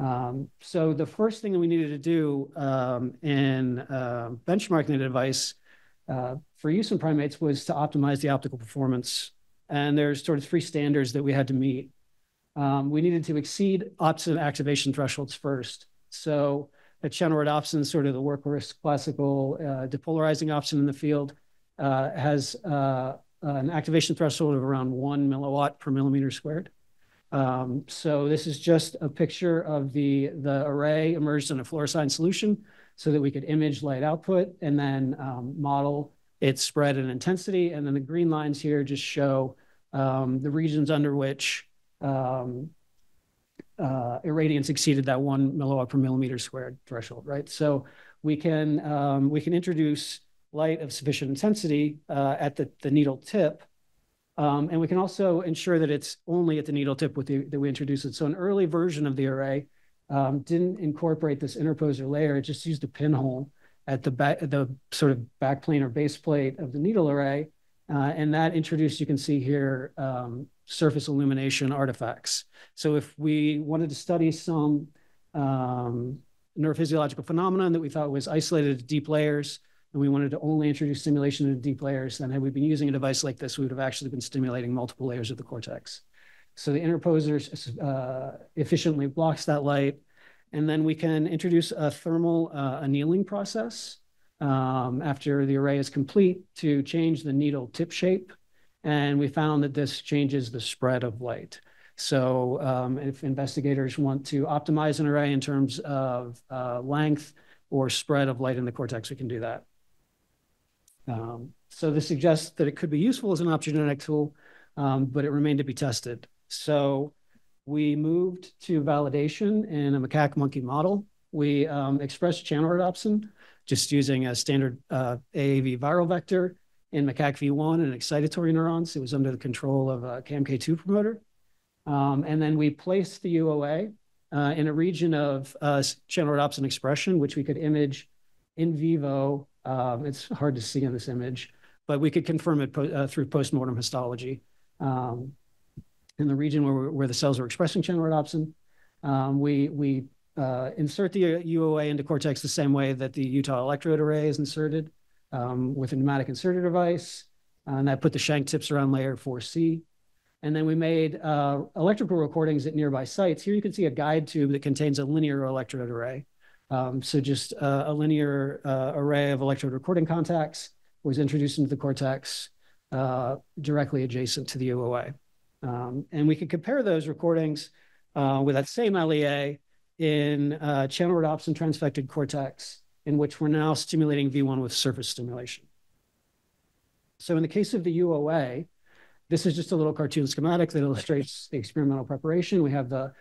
Um, so the first thing that we needed to do um, in uh, benchmarking the device uh, for use in primates was to optimize the optical performance. And there's sort of three standards that we had to meet. Um, we needed to exceed opsin activation thresholds first. So a channel rhodopsin, sort of the workhorse classical uh, depolarizing opsin in the field, has uh, an activation threshold of around one milliwatt per millimeter squared. Um, so this is just a picture of the, the array immersed in a fluorescein solution so that we could image light output and then um, model its spread and intensity. And then the green lines here just show um, the regions under which um, uh, irradiance exceeded that one milliwatt per millimeter squared threshold, right? So we can, um, we can introduce light of sufficient intensity uh, at the, the needle tip. Um, and we can also ensure that it's only at the needle tip with the, that we introduce it. So an early version of the array um, didn't incorporate this interposer layer. It just used a pinhole at the back, the sort of back plane or base plate of the needle array. Uh, and that introduced, you can see here, um, surface illumination artifacts. So if we wanted to study some um, neurophysiological phenomenon that we thought was isolated to deep layers, and we wanted to only introduce stimulation into deep layers, then had we been using a device like this, we would have actually been stimulating multiple layers of the cortex. So the interposer uh, efficiently blocks that light. And then we can introduce a thermal uh, annealing process um, after the array is complete to change the needle tip shape. And we found that this changes the spread of light. So um, if investigators want to optimize an array in terms of uh, length or spread of light in the cortex, we can do that. Um, so this suggests that it could be useful as an optogenetic tool, um, but it remained to be tested. So we moved to validation in a macaque monkey model. We um, expressed channel rhodopsin just using a standard uh, AAV viral vector in macaque V1 and excitatory neurons. It was under the control of a CAMK2 promoter. Um, and then we placed the UOA uh, in a region of uh, channel rhodopsin expression, which we could image in vivo um, it's hard to see in this image, but we could confirm it po uh, through postmortem histology. Um, in the region where, where the cells are expressing channel rhodopsin, um, we, we uh, insert the UOA into cortex the same way that the Utah electrode array is inserted um, with a pneumatic inserter device. Uh, and that put the shank tips around layer 4C. And then we made uh, electrical recordings at nearby sites. Here you can see a guide tube that contains a linear electrode array. Um, so just uh, a linear uh, array of electrode recording contacts was introduced into the cortex uh, directly adjacent to the UOA. Um, and we could compare those recordings uh, with that same LEA in uh, channel rhodopsin transfected cortex, in which we're now stimulating V1 with surface stimulation. So in the case of the UOA, this is just a little cartoon schematic that illustrates the experimental preparation. We have the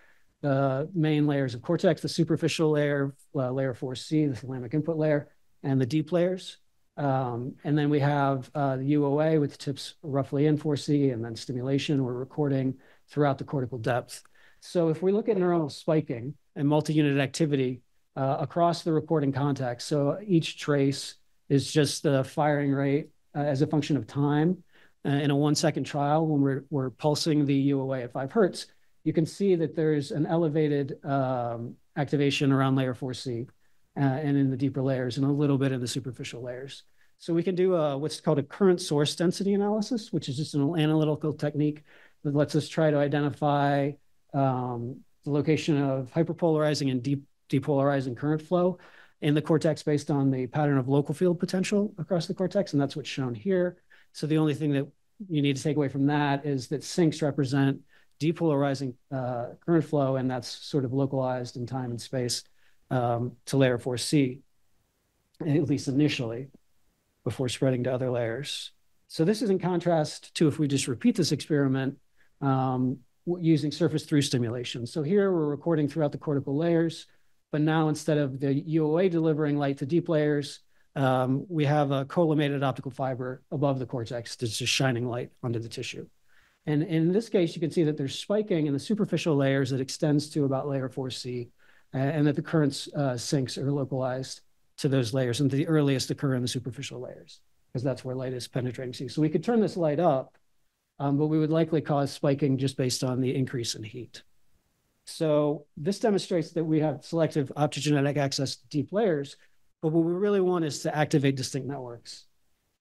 the main layers of cortex, the superficial layer, uh, layer 4C, the thalamic input layer, and the deep layers. Um, and then we have uh, the UOA with tips roughly in 4C and then stimulation or recording throughout the cortical depth. So if we look at neuronal spiking and multi-unit activity uh, across the recording context, so each trace is just the firing rate uh, as a function of time uh, in a one second trial when we're, we're pulsing the UOA at five hertz, you can see that there's an elevated um, activation around layer 4C. uh, and in the deeper layers and a little bit in the superficial layers. So we can do a, what's called a current source density analysis, which is just an analytical technique that lets us try to identify um, the location of hyperpolarizing and deep depolarizing current flow in the cortex based on the pattern of local field potential across the cortex, and that's what's shown here. So the only thing that you need to take away from that is that sinks represent depolarizing uh, current flow, and that's sort of localized in time and space um, to layer 4C, at least initially, before spreading to other layers. So this is in contrast to if we just repeat this experiment um, using surface through stimulation. So here we're recording throughout the cortical layers, but now instead of the UOA delivering light to deep layers, um, we have a collimated optical fiber above the cortex that's just shining light onto the tissue. And in this case, you can see that there's spiking in the superficial layers that extends to about layer 4C, uh, and that the currents uh, sinks are localized to those layers, and the earliest occur in the superficial layers, because that's where light is penetrating. So we could turn this light up, um, but we would likely cause spiking just based on the increase in heat. So this demonstrates that we have selective optogenetic access to deep layers, but what we really want is to activate distinct networks.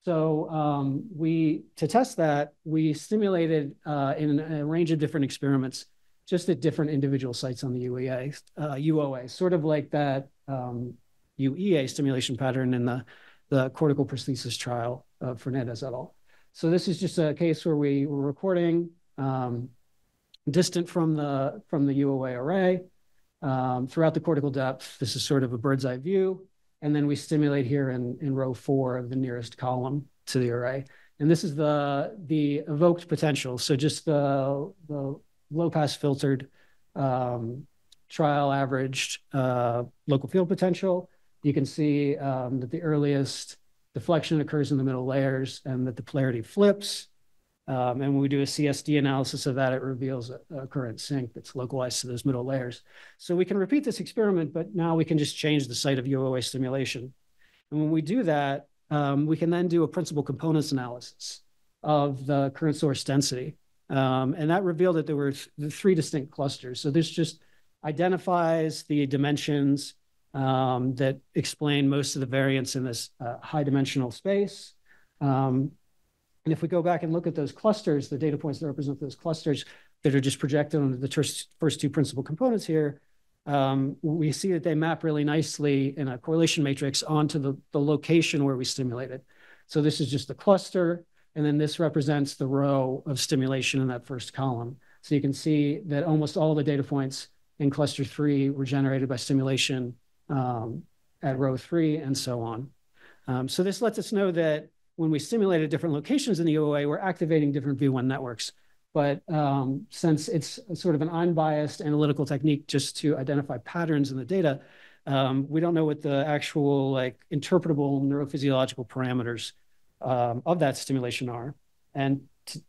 So um, we, to test that, we stimulated uh, in a range of different experiments, just at different individual sites on the UEA, uh, UOA, sort of like that um, UEA stimulation pattern in the, the cortical prosthesis trial uh, Fernandez et al. So this is just a case where we were recording um, distant from the, from the UOA array um, throughout the cortical depth. This is sort of a bird's eye view. And then we stimulate here in, in row four of the nearest column to the array. And this is the, the evoked potential. So just the, the low pass filtered um, trial averaged uh, local field potential. You can see um, that the earliest deflection occurs in the middle layers and that the polarity flips. Um, and when we do a CSD analysis of that, it reveals a, a, current sink that's localized to those middle layers. So we can repeat this experiment, but now we can just change the site of UOA stimulation. And when we do that, um, we can then do a principal components analysis of the current source density. Um, and that revealed that there were th three distinct clusters. So this just identifies the dimensions um, that explain most of the variance in this uh, high dimensional space. Um, and if we go back and look at those clusters, the data points that represent those clusters that are just projected on the first two principal components here, um, we see that they map really nicely in a correlation matrix onto the, the location where we stimulated. So this is just the cluster, and then this represents the row of stimulation in that first column. So you can see that almost all the data points in cluster three were generated by stimulation um, at row three and so on. Um, so this lets us know that when we stimulated different locations in the UOA, we're activating different V1 networks. But um, since it's sort of an unbiased analytical technique just to identify patterns in the data, um, we don't know what the actual like interpretable neurophysiological parameters um, of that stimulation are. And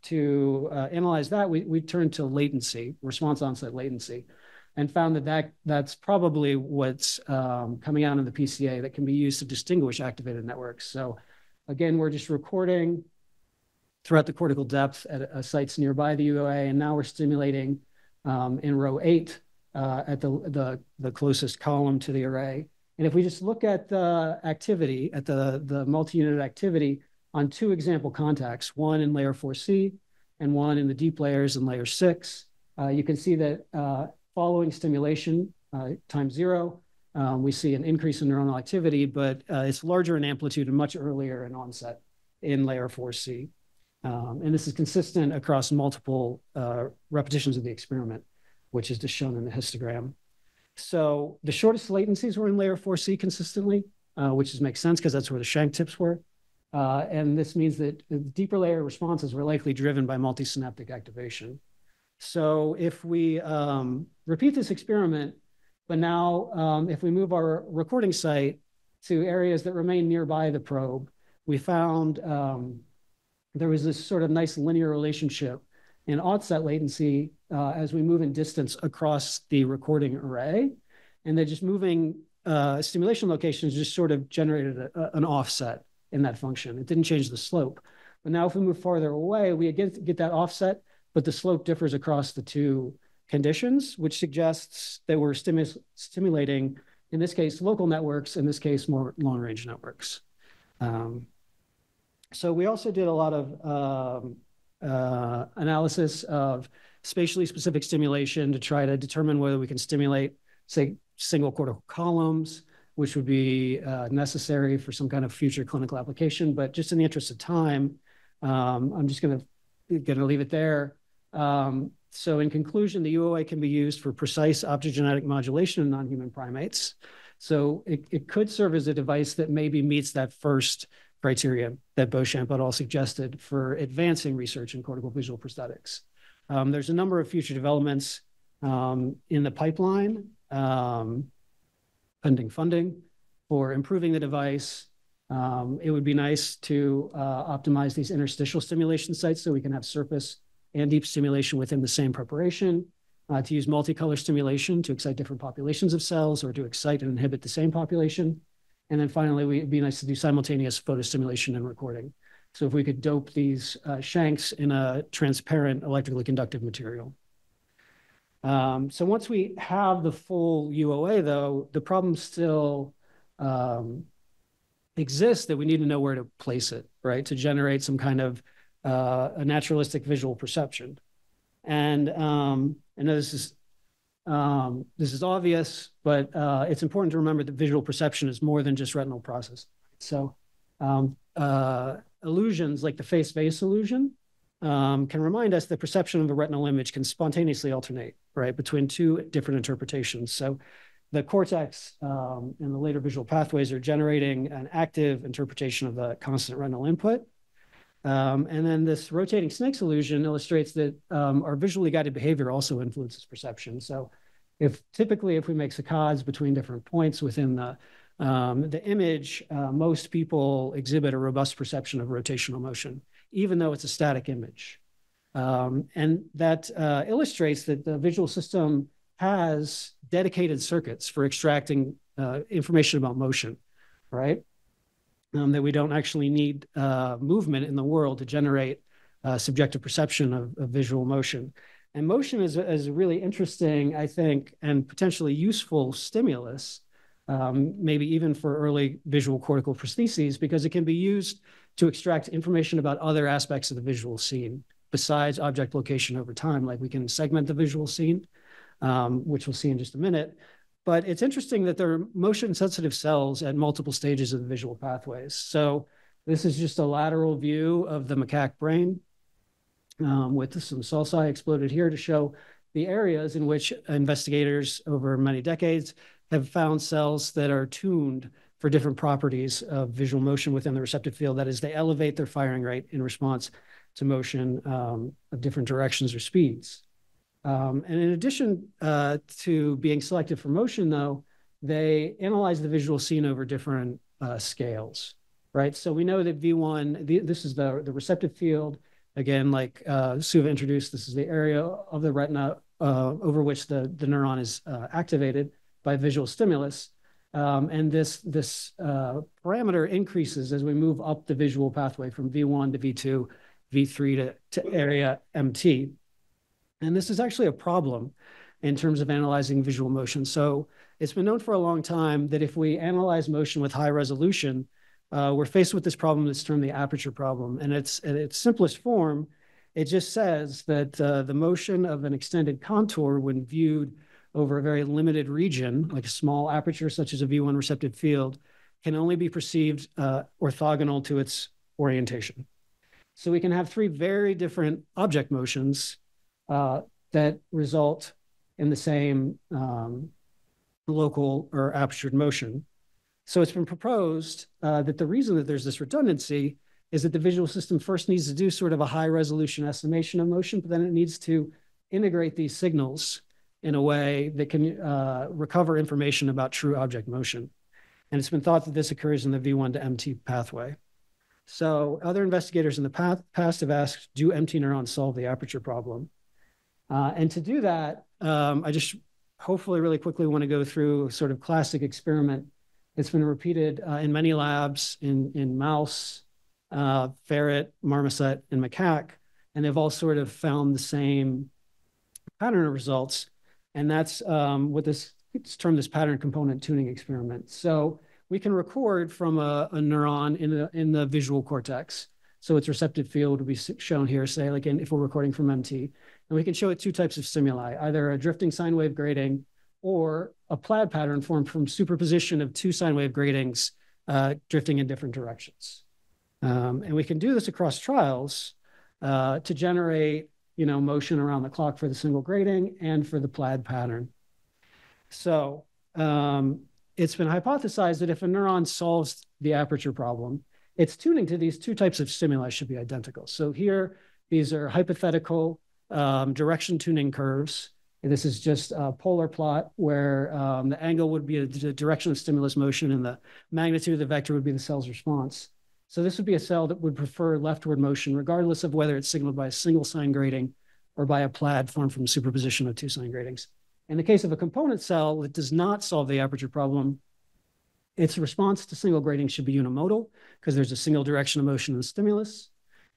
to uh, analyze that, we, we turned to latency, response onset latency, and found that, that that's probably what's um, coming out in the PCA that can be used to distinguish activated networks. So Again, we're just recording throughout the cortical depth at uh, sites nearby the UOA, and now we're stimulating um, in row eight uh, at the, the, the closest column to the array. And if we just look at the activity, at the, the multi-unit activity on two example contacts, one in layer 4C and one in the deep layers in layer six, uh, you can see that uh, following stimulation, uh, time zero, um, we see an increase in neuronal activity, but uh, it's larger in amplitude and much earlier in onset in layer 4C. Um, and this is consistent across multiple uh, repetitions of the experiment, which is just shown in the histogram. So the shortest latencies were in layer 4C consistently, uh, which is, makes sense because that's where the shank tips were. Uh, and this means that deeper layer responses were likely driven by multisynaptic activation. So if we um, repeat this experiment, but now, um, if we move our recording site to areas that remain nearby the probe, we found um, there was this sort of nice linear relationship in offset latency uh, as we move in distance across the recording array. And then just moving uh, stimulation locations just sort of generated a, an offset in that function. It didn't change the slope. But now if we move farther away, we again get that offset, but the slope differs across the two conditions, which suggests that we're stimu stimulating in this case, local networks, in this case, more long-range networks. Um, so we also did a lot of um, uh, analysis of spatially specific stimulation to try to determine whether we can stimulate, say, single cortical columns, which would be uh, necessary for some kind of future clinical application. But just in the interest of time, um, I'm just going to going to leave it there. Um, so in conclusion, the UOA can be used for precise optogenetic modulation in non-human primates. So it, it could serve as a device that maybe meets that first criteria that Beauchamp et al. suggested for advancing research in cortical visual prosthetics. Um, there's a number of future developments um, in the pipeline, um, pending funding for improving the device. Um, it would be nice to uh, optimize these interstitial stimulation sites so we can have surface and deep stimulation within the same preparation, uh, to use multicolor stimulation to excite different populations of cells or to excite and inhibit the same population. And then finally, it'd be nice to do simultaneous photostimulation and recording. So if we could dope these uh, shanks in a transparent electrically conductive material. Um, so once we have the full UOA, though, the problem still um, exists that we need to know where to place it, right, to generate some kind of uh, a naturalistic visual perception. And um, I know this is um, this is obvious, but uh, it's important to remember that visual perception is more than just retinal process. So um, uh, illusions like the face-vase illusion um, can remind us that perception of a retinal image can spontaneously alternate, right, between two different interpretations. So the cortex um, and the later visual pathways are generating an active interpretation of the constant retinal input. Um, and then this rotating snakes illusion illustrates that um, our visually guided behavior also influences perception. So if typically if we make saccades between different points within the um, the image, uh, most people exhibit a robust perception of rotational motion, even though it's a static image. Um, and that uh, illustrates that the visual system has dedicated circuits for extracting uh, information about motion, right? Um, that we don't actually need uh, movement in the world to generate uh, subjective perception of, of, visual motion. And motion is, is a really interesting, I think, and potentially useful stimulus, um, maybe even for early visual cortical prostheses, because it can be used to extract information about other aspects of the visual scene besides object location over time. Like we can segment the visual scene, um, which we'll see in just a minute. But it's interesting that there are motion sensitive cells at multiple stages of the visual pathways. So this is just a lateral view of the macaque brain um, with some sulci exploded here to show the areas in which investigators over many decades have found cells that are tuned for different properties of visual motion within the receptive field. That is, they elevate their firing rate in response to motion um, of different directions or speeds. Um, and in addition uh, to being selected for motion, though, they analyze the visual scene over different uh, scales, right? So we know that V1, the, this is the, the receptive field. Again, like uh, Suva introduced, this is the area of the retina uh, over which the, the neuron is uh, activated by visual stimulus. Um, and this, this uh, parameter increases as we move up the visual pathway from V1 to V2, V3 to, to area MT. And this is actually a problem in terms of analyzing visual motion. So it's been known for a long time that if we analyze motion with high resolution, uh, we're faced with this problem that's termed the aperture problem. And it's in its simplest form, it just says that uh, the motion of an extended contour when viewed over a very limited region, like a small aperture such as a V1 receptive field, can only be perceived uh, orthogonal to its orientation. So we can have three very different object motions uh, that result in the same um, local or apertured motion. So it's been proposed uh, that the reason that there's this redundancy is that the visual system first needs to do sort of a high resolution estimation of motion, but then it needs to integrate these signals in a way that can uh, recover information about true object motion. And it's been thought that this occurs in the V1 to MT pathway. So other investigators in the past have asked, do MT neurons solve the aperture problem? Uh, and to do that, um, I just hopefully really quickly want to go through a sort of classic experiment that's been repeated uh, in many labs in, in mouse, uh, ferret, marmoset, and macaque. And they've all sort of found the same pattern of results. And that's um, what this term this pattern component tuning experiment. So we can record from a, a neuron in the, in the visual cortex. So its receptive field will be shown here, say like in, if we're recording from MT. And we can show it two types of stimuli, either a drifting sine wave grating or a plaid pattern formed from superposition of two sine wave gratings uh, drifting in different directions. Um, and we can do this across trials uh, to generate you know, motion around the clock for the single grating and for the plaid pattern. So um, it's been hypothesized that if a neuron solves the aperture problem, its tuning to these two types of stimuli should be identical. So here, these are hypothetical um, direction tuning curves. And this is just a polar plot where um, the angle would be the direction of stimulus motion and the magnitude of the vector would be the cell's response. So this would be a cell that would prefer leftward motion, regardless of whether it's signaled by a single sine grating or by a plaid formed from superposition of two sine gratings. In the case of a component cell that does not solve the aperture problem, its response to single grating should be unimodal because there's a single direction of motion in the stimulus,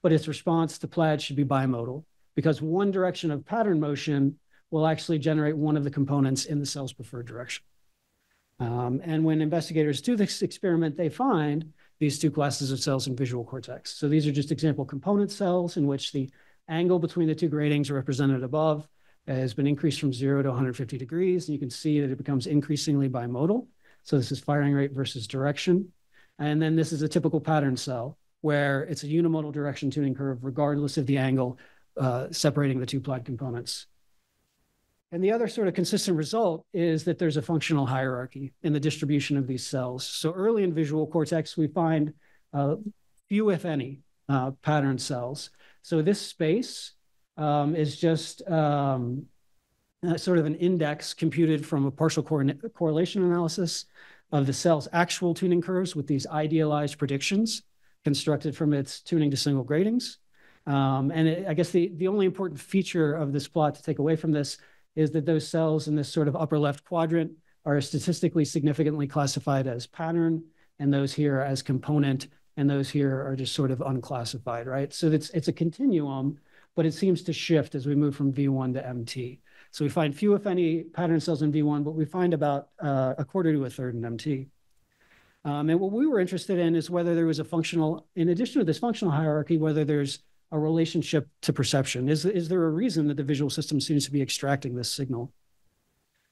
but its response to plaid should be bimodal because one direction of pattern motion will actually generate one of the components in the cell's preferred direction. Um, and when investigators do this experiment, they find these two classes of cells in visual cortex. So these are just example component cells in which the angle between the two gratings represented above has been increased from zero to 150 degrees. And you can see that it becomes increasingly bimodal. So this is firing rate versus direction. And then this is a typical pattern cell where it's a unimodal direction tuning curve regardless of the angle uh, separating the two plaid components. And the other sort of consistent result is that there's a functional hierarchy in the distribution of these cells. So early in visual cortex, we find uh, few, if any, uh, pattern cells. So this space um, is just um, uh, sort of an index computed from a partial correlation analysis of the cell's actual tuning curves with these idealized predictions constructed from its tuning to single gratings. Um, and it, I guess the, the only important feature of this plot to take away from this is that those cells in this sort of upper left quadrant are statistically significantly classified as pattern, and those here as component, and those here are just sort of unclassified, right? So it's, it's a continuum, but it seems to shift as we move from V1 to MT. So we find few, if any, pattern cells in V1, but we find about uh, a quarter to a third in MT. Um, and what we were interested in is whether there was a functional, in addition to this functional hierarchy, whether there's a relationship to perception? Is, is there a reason that the visual system seems to be extracting this signal?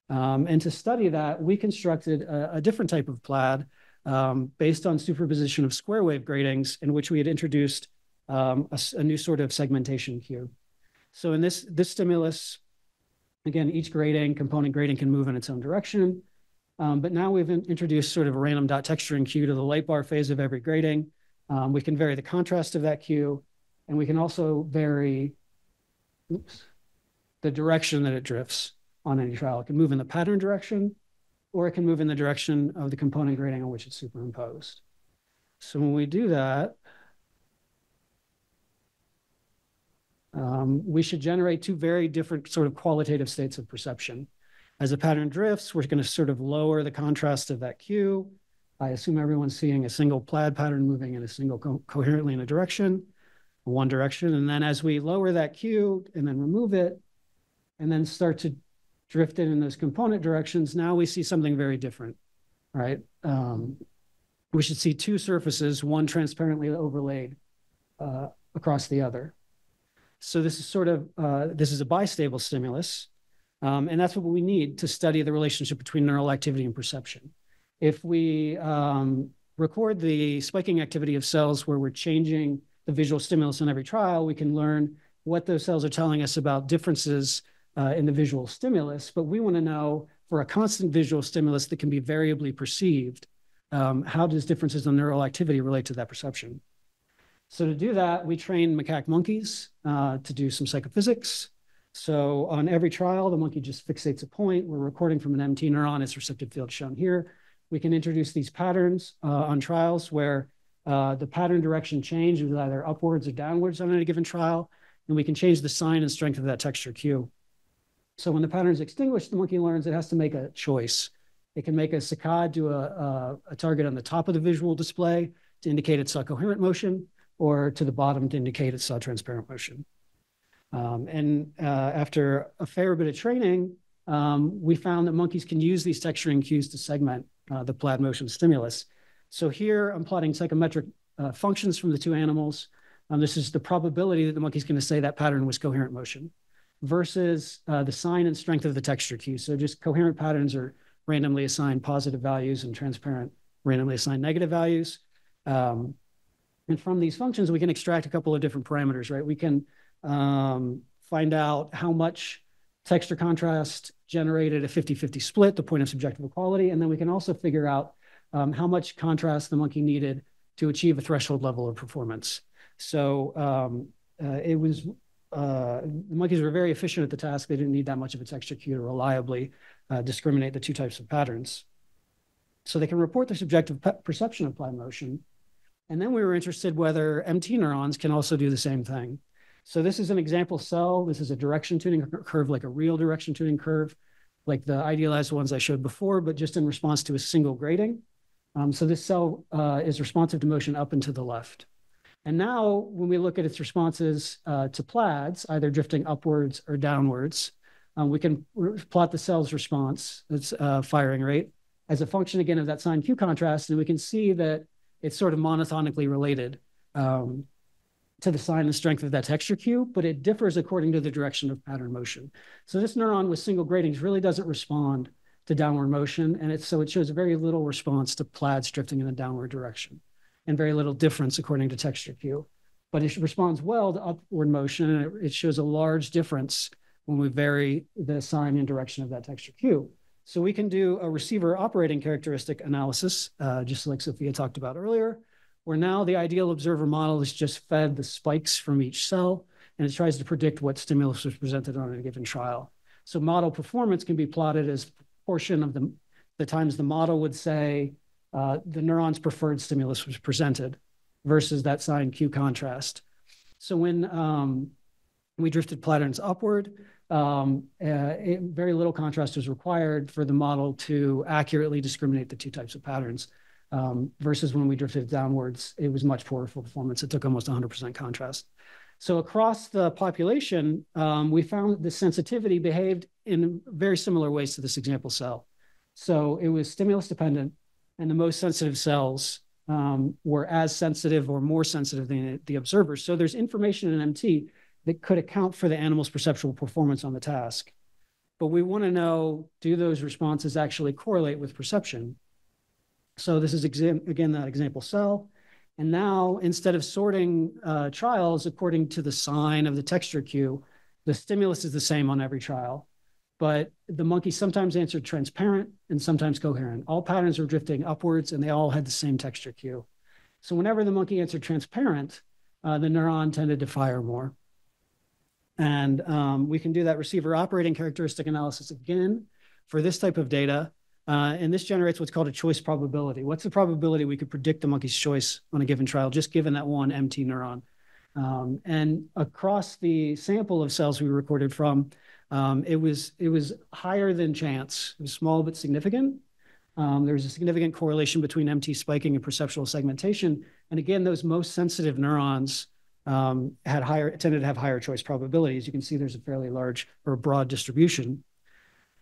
Um, and to study that, we constructed a, a different type of plaid um, based on superposition of square wave gratings in which we had introduced um, a, a, new sort of segmentation cue. So in this, this stimulus, again, each grating, component grating can move in its own direction. Um, but now we've in, introduced sort of a random dot texturing cue to the light bar phase of every grating. Um, we can vary the contrast of that cue. And we can also vary oops, the direction that it drifts on any trial. It can move in the pattern direction, or it can move in the direction of the component grating on which it's superimposed. So when we do that, um, we should generate two very different sort of qualitative states of perception. As the pattern drifts, we're going to sort of lower the contrast of that cue. I assume everyone's seeing a single plaid pattern moving in a single co coherently in a direction one direction. And then as we lower that cue and then remove it, and then start to drift it in those component directions, now we see something very different, right? Um, we should see two surfaces, one transparently overlaid uh, across the other. So this is sort of, uh, this is a bistable stimulus. Um, and that's what we need to study the relationship between neural activity and perception. If we um, record the spiking activity of cells where we're changing the visual stimulus in every trial, we can learn what those cells are telling us about differences uh, in the visual stimulus. But we want to know for a constant visual stimulus that can be variably perceived, um, how does differences in neural activity relate to that perception? So to do that, we train macaque monkeys uh, to do some psychophysics. So on every trial, the monkey just fixates a point. We're recording from an MT neuron, its receptive field shown here. We can introduce these patterns uh, on trials where uh, the pattern direction change is either upwards or downwards on any given trial, and we can change the sign and strength of that texture cue. So when the pattern is extinguished, the monkey learns it has to make a choice. It can make a saccade to a, a, a target on the top of the visual display to indicate it saw coherent motion, or to the bottom to indicate it saw transparent motion. Um, and uh, after a fair bit of training, um, we found that monkeys can use these texturing cues to segment uh, the plaid motion stimulus. So here I'm plotting psychometric uh, functions from the two animals. Um, this is the probability that the monkey's going to say that pattern was coherent motion versus uh, the sign and strength of the texture cue. So just coherent patterns are randomly assigned positive values and transparent randomly assigned negative values. Um, and from these functions, we can extract a couple of different parameters, right? We can um, find out how much texture contrast generated a 50-50 split, the point of subjective equality, and then we can also figure out um, how much contrast the monkey needed to achieve a threshold level of performance. So um, uh, it was uh, the monkeys were very efficient at the task. They didn't need that much of a texture cue to reliably uh, discriminate the two types of patterns. So they can report their subjective perception of plaid motion. And then we were interested whether MT neurons can also do the same thing. So this is an example cell. This is a direction tuning curve, like a real direction tuning curve, like the idealized ones I showed before, but just in response to a single grating. Um, so this cell uh, is responsive to motion up and to the left. And now when we look at its responses uh, to plaids, either drifting upwards or downwards, um, we can plot the cell's response, its uh, firing rate, as a function again of that sign cue contrast. And we can see that it's sort of monotonically related um, to the sign and strength of that texture cue, but it differs according to the direction of pattern motion. So this neuron with single gratings really doesn't respond to downward motion. And it's, so it shows very little response to plaids drifting in a downward direction and very little difference according to texture cue. But it responds well to upward motion and it, it shows a large difference when we vary the sign and direction of that texture cue. So we can do a receiver operating characteristic analysis, uh, just like Sophia talked about earlier, where now the ideal observer model is just fed the spikes from each cell, and it tries to predict what stimulus was presented on a given trial. So model performance can be plotted as portion of the, the times the model would say uh, the neuron's preferred stimulus was presented versus that sign cue contrast. So when um, we drifted patterns upward, um, uh, it, very little contrast was required for the model to accurately discriminate the two types of patterns. Um, versus when we drifted downwards, it was much poorer for performance. It took almost 100% contrast. So across the population, um, we found that the sensitivity behaved in very similar ways to this example cell. So it was stimulus dependent, and the most sensitive cells um, were as sensitive or more sensitive than the observers. So there's information in MT that could account for the animal's perceptual performance on the task. But we want to know, do those responses actually correlate with perception? So this is, again, that example cell. And now, instead of sorting uh, trials according to the sign of the texture cue, the stimulus is the same on every trial. But the monkey sometimes answered transparent and sometimes coherent. All patterns were drifting upwards and they all had the same texture cue. So whenever the monkey answered transparent, uh, the neuron tended to fire more. And um, we can do that receiver operating characteristic analysis again for this type of data. Uh, and this generates what's called a choice probability. What's the probability we could predict the monkey's choice on a given trial, just given that one MT neuron? Um, and across the sample of cells we recorded from, um, it was it was higher than chance. It was small but significant. Um, there was a significant correlation between MT spiking and perceptual segmentation. And again, those most sensitive neurons um, had higher tended to have higher choice probabilities. You can see there's a fairly large or broad distribution.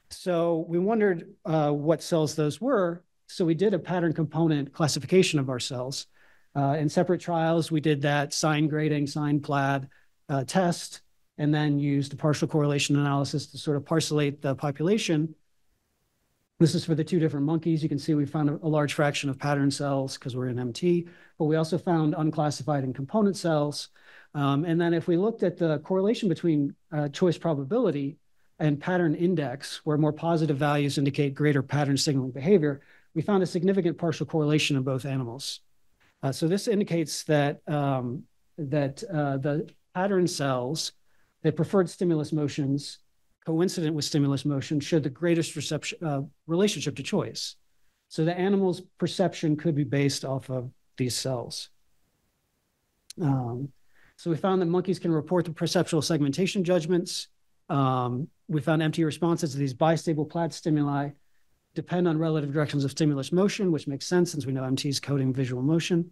So we wondered uh, what cells those were. So we did a pattern component classification of our cells. Uh, in separate trials, we did that sine grating, sign plaid uh, test, and then used a partial correlation analysis to sort of parcelate the population. This is for the two different monkeys. You can see we found a, large fraction of pattern cells because we're in MT but we also found unclassified and component cells. Um, and then if we looked at the correlation between uh, choice probability and pattern index, where more positive values indicate greater pattern signaling behavior, we found a significant partial correlation in both animals. Uh, so this indicates that, um, that uh, the pattern cells that preferred stimulus motions coincident with stimulus motion showed the greatest reception, uh, relationship to choice. So the animal's perception could be based off of these cells. Um, so we found that monkeys can report the perceptual segmentation judgments. Um, we found MT responses to these bistable plaid stimuli depend on relative directions of stimulus motion, which makes sense since we know MT is coding visual motion.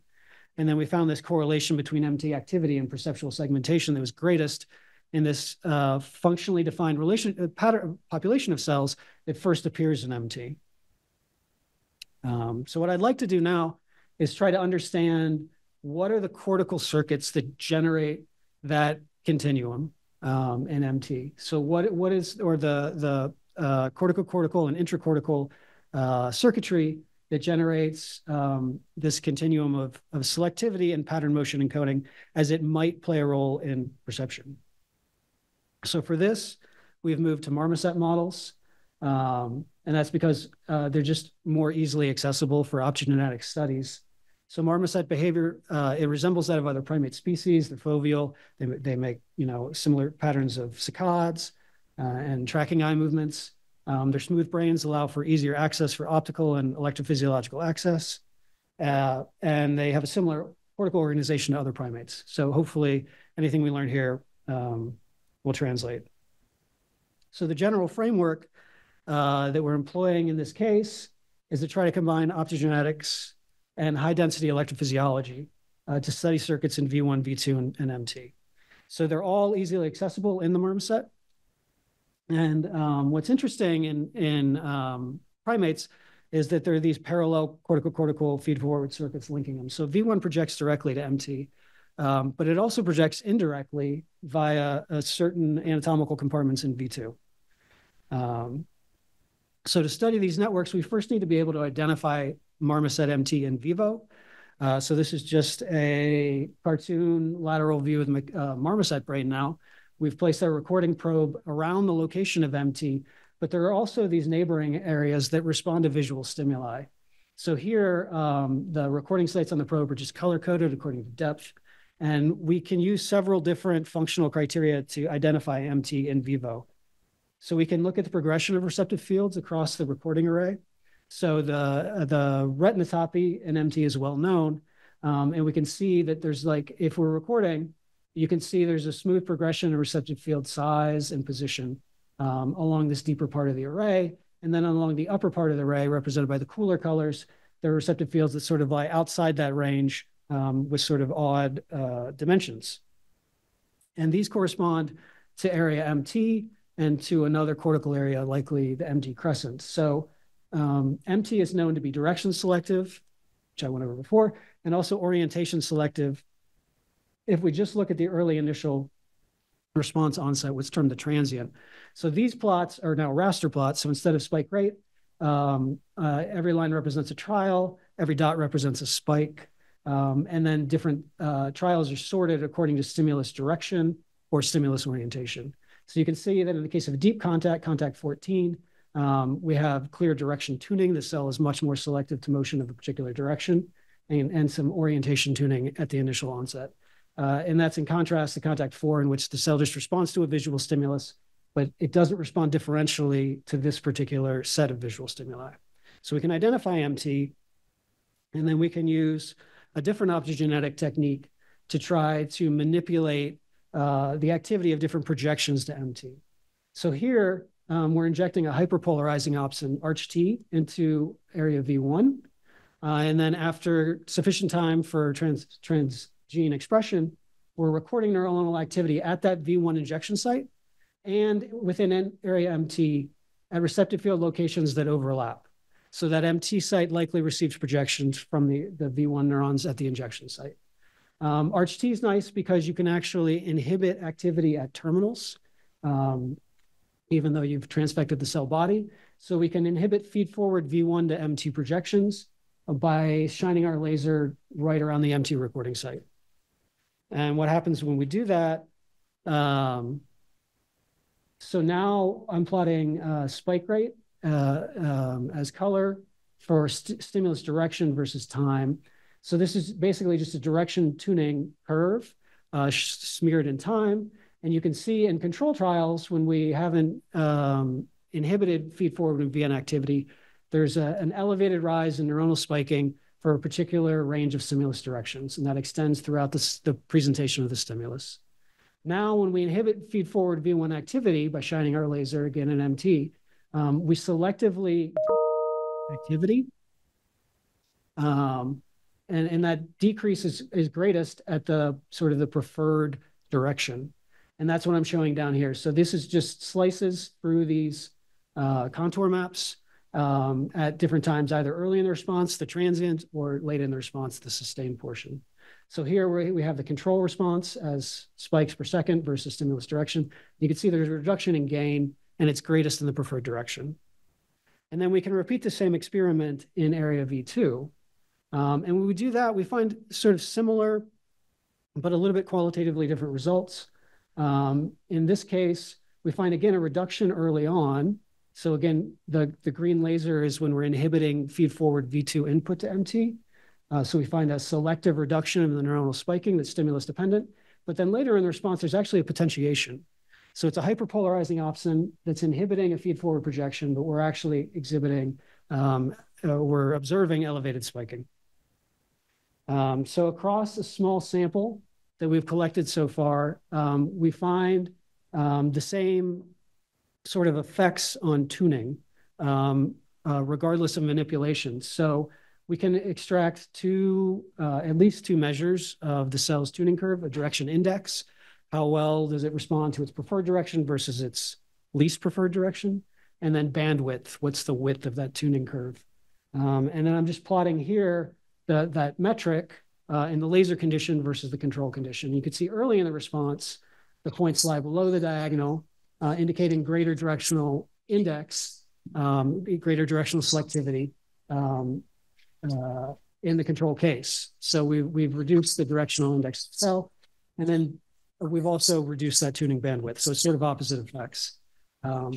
And then we found this correlation between MT activity and perceptual segmentation that was greatest in this uh, functionally defined relation uh, pattern, population of cells that first appears in MT. Um, so what I'd like to do now is try to understand what are the cortical circuits that generate that continuum um, in MT. So what what is or the the uh, cortical-cortical and intracortical uh, circuitry that generates um, this continuum of, of selectivity and pattern motion encoding as it might play a role in perception. So for this, we've moved to marmoset models. Um, and that's because uh, they're just more easily accessible for optogenetic studies. So marmoset behavior, uh, it resembles that of other primate species. They're foveal. They, they make, you know, similar patterns of saccades uh, and tracking eye movements. Um, their smooth brains allow for easier access for optical and electrophysiological access. Uh, and they have a similar cortical organization to other primates. So hopefully anything we learn here um, will translate. So the general framework uh, that we're employing in this case is to try to combine optogenetics and high density electrophysiology uh, to study circuits in V1, V2, and, and, MT. So they're all easily accessible in the marmoset. And um, what's interesting in, in um, primates is that there are these parallel cortical-cortical feed-forward circuits linking them. So V1 projects directly to MT, um, but it also projects indirectly via a certain anatomical compartments in V2. Um, so to study these networks, we first need to be able to identify marmoset MT in vivo. Uh, so this is just a cartoon lateral view of the uh, marmoset brain now. We've placed our recording probe around the location of MT, but there are also these neighboring areas that respond to visual stimuli. So here, um, the recording sites on the probe are just color-coded according to depth, and we can use several different functional criteria to identify MT in vivo. So we can look at the progression of receptive fields across the recording array. So the, the retinotopy in MT is well known. Um, and we can see that there's like, if we're recording, you can see there's a smooth progression of receptive field size and position um, along this deeper part of the array. And then along the upper part of the array, represented by the cooler colors, there are receptive fields that sort of lie outside that range um, with sort of odd uh, dimensions. And these correspond to area MT and to another cortical area, likely the MT crescent. So um, MT is known to be direction selective, which I went over before, and also orientation selective. If we just look at the early initial response onset, what's termed the transient. So these plots are now raster plots. So instead of spike rate, um, uh, every line represents a trial, every dot represents a spike, um, and then different uh, trials are sorted according to stimulus direction or stimulus orientation. So you can see that in the case of deep contact, contact 14, um, we have clear direction tuning. The cell is much more selective to motion of a particular direction and, and some orientation tuning at the initial onset. Uh, and that's in contrast to contact four, in which the cell just responds to a visual stimulus, but it doesn't respond differentially to this particular set of visual stimuli. So we can identify MT, and then we can use a different optogenetic technique to try to manipulate uh, the activity of different projections to MT. So here, um, we're injecting a hyperpolarizing opsin, ARCH-T, into area V1. Uh, and then after sufficient time for trans, gene expression, we're recording neuronal activity at that V1 injection site and within area MT at receptive field locations that overlap. So that MT site likely receives projections from the, the V1 neurons at the injection site. Um, ARCH-T is nice because you can actually inhibit activity at terminals, um, even though you've transfected the cell body. So we can inhibit feed-forward V1 to MT projections by shining our laser right around the MT recording site. And what happens when we do that? Um, so now I'm plotting uh, spike rate uh, um, as color for st stimulus direction versus time. So this is basically just a direction tuning curve uh, smeared in time. And you can see in control trials, when we haven't um, inhibited feed forward and VN activity, there's a, an elevated rise in neuronal spiking for a particular range of stimulus directions, and that extends throughout the, the presentation of the stimulus. Now, when we inhibit feed forward V1 activity by shining our laser again in MT, um, we selectively activity. Um, and, and that decrease is, is greatest at the sort of the preferred direction. And that's what I'm showing down here. So this is just slices through these uh, contour maps um, at different times, either early in the response, the transient, or late in the response, the sustained portion. So here we, we have the control response as spikes per second versus stimulus direction. You can see there's a reduction in gain and it's greatest in the preferred direction. And then we can repeat the same experiment in area V2. Um, and when we do that, we find sort of similar, but a little bit qualitatively different results. Um, in this case, we find again a reduction early on. So again, the, the green laser is when we're inhibiting feed forward V2 input to MT. Uh, so we find a selective reduction in the neuronal spiking that's stimulus dependent. But then later in the response, there's actually a potentiation. So it's a hyperpolarizing opsin that's inhibiting a feed forward projection, but we're actually exhibiting, um, uh, we're observing elevated spiking. Um, so across a small sample that we've collected so far, um, we find the same sort of effects on tuning, uh, regardless of manipulation. So we can extract two, uh, at least two measures of the cell's tuning curve, a direction index. How well does it respond to its preferred direction versus its least preferred direction? And then bandwidth, what's the width of that tuning curve? Um, and then I'm just plotting here the, that metric uh, in the laser condition versus the control condition. You could see early in the response, the points lie below the diagonal, uh, indicating greater directional index, um, greater directional selectivity. Um, uh, in the control case. So we, we've reduced the directional index itself, and then we've also reduced that tuning bandwidth. So it's sort of opposite effects. Um,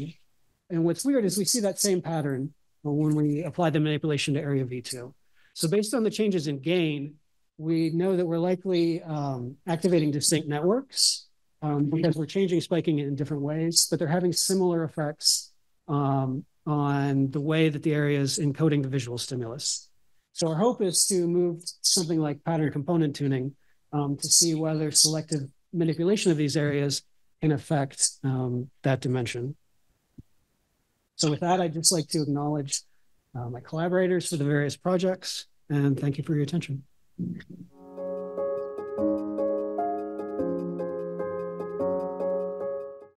and what's weird is we see that same pattern when we apply the manipulation to area V2. So based on the changes in gain, we know that we're likely um, activating distinct networks um, because we're changing spiking in different ways, but they're having similar effects um, on the way that the area is encoding the visual stimulus. So our hope is to move something like pattern component tuning um, to see whether selective manipulation of these areas can affect um, that dimension. So with that, I'd just like to acknowledge uh, my collaborators for the various projects and thank you for your attention.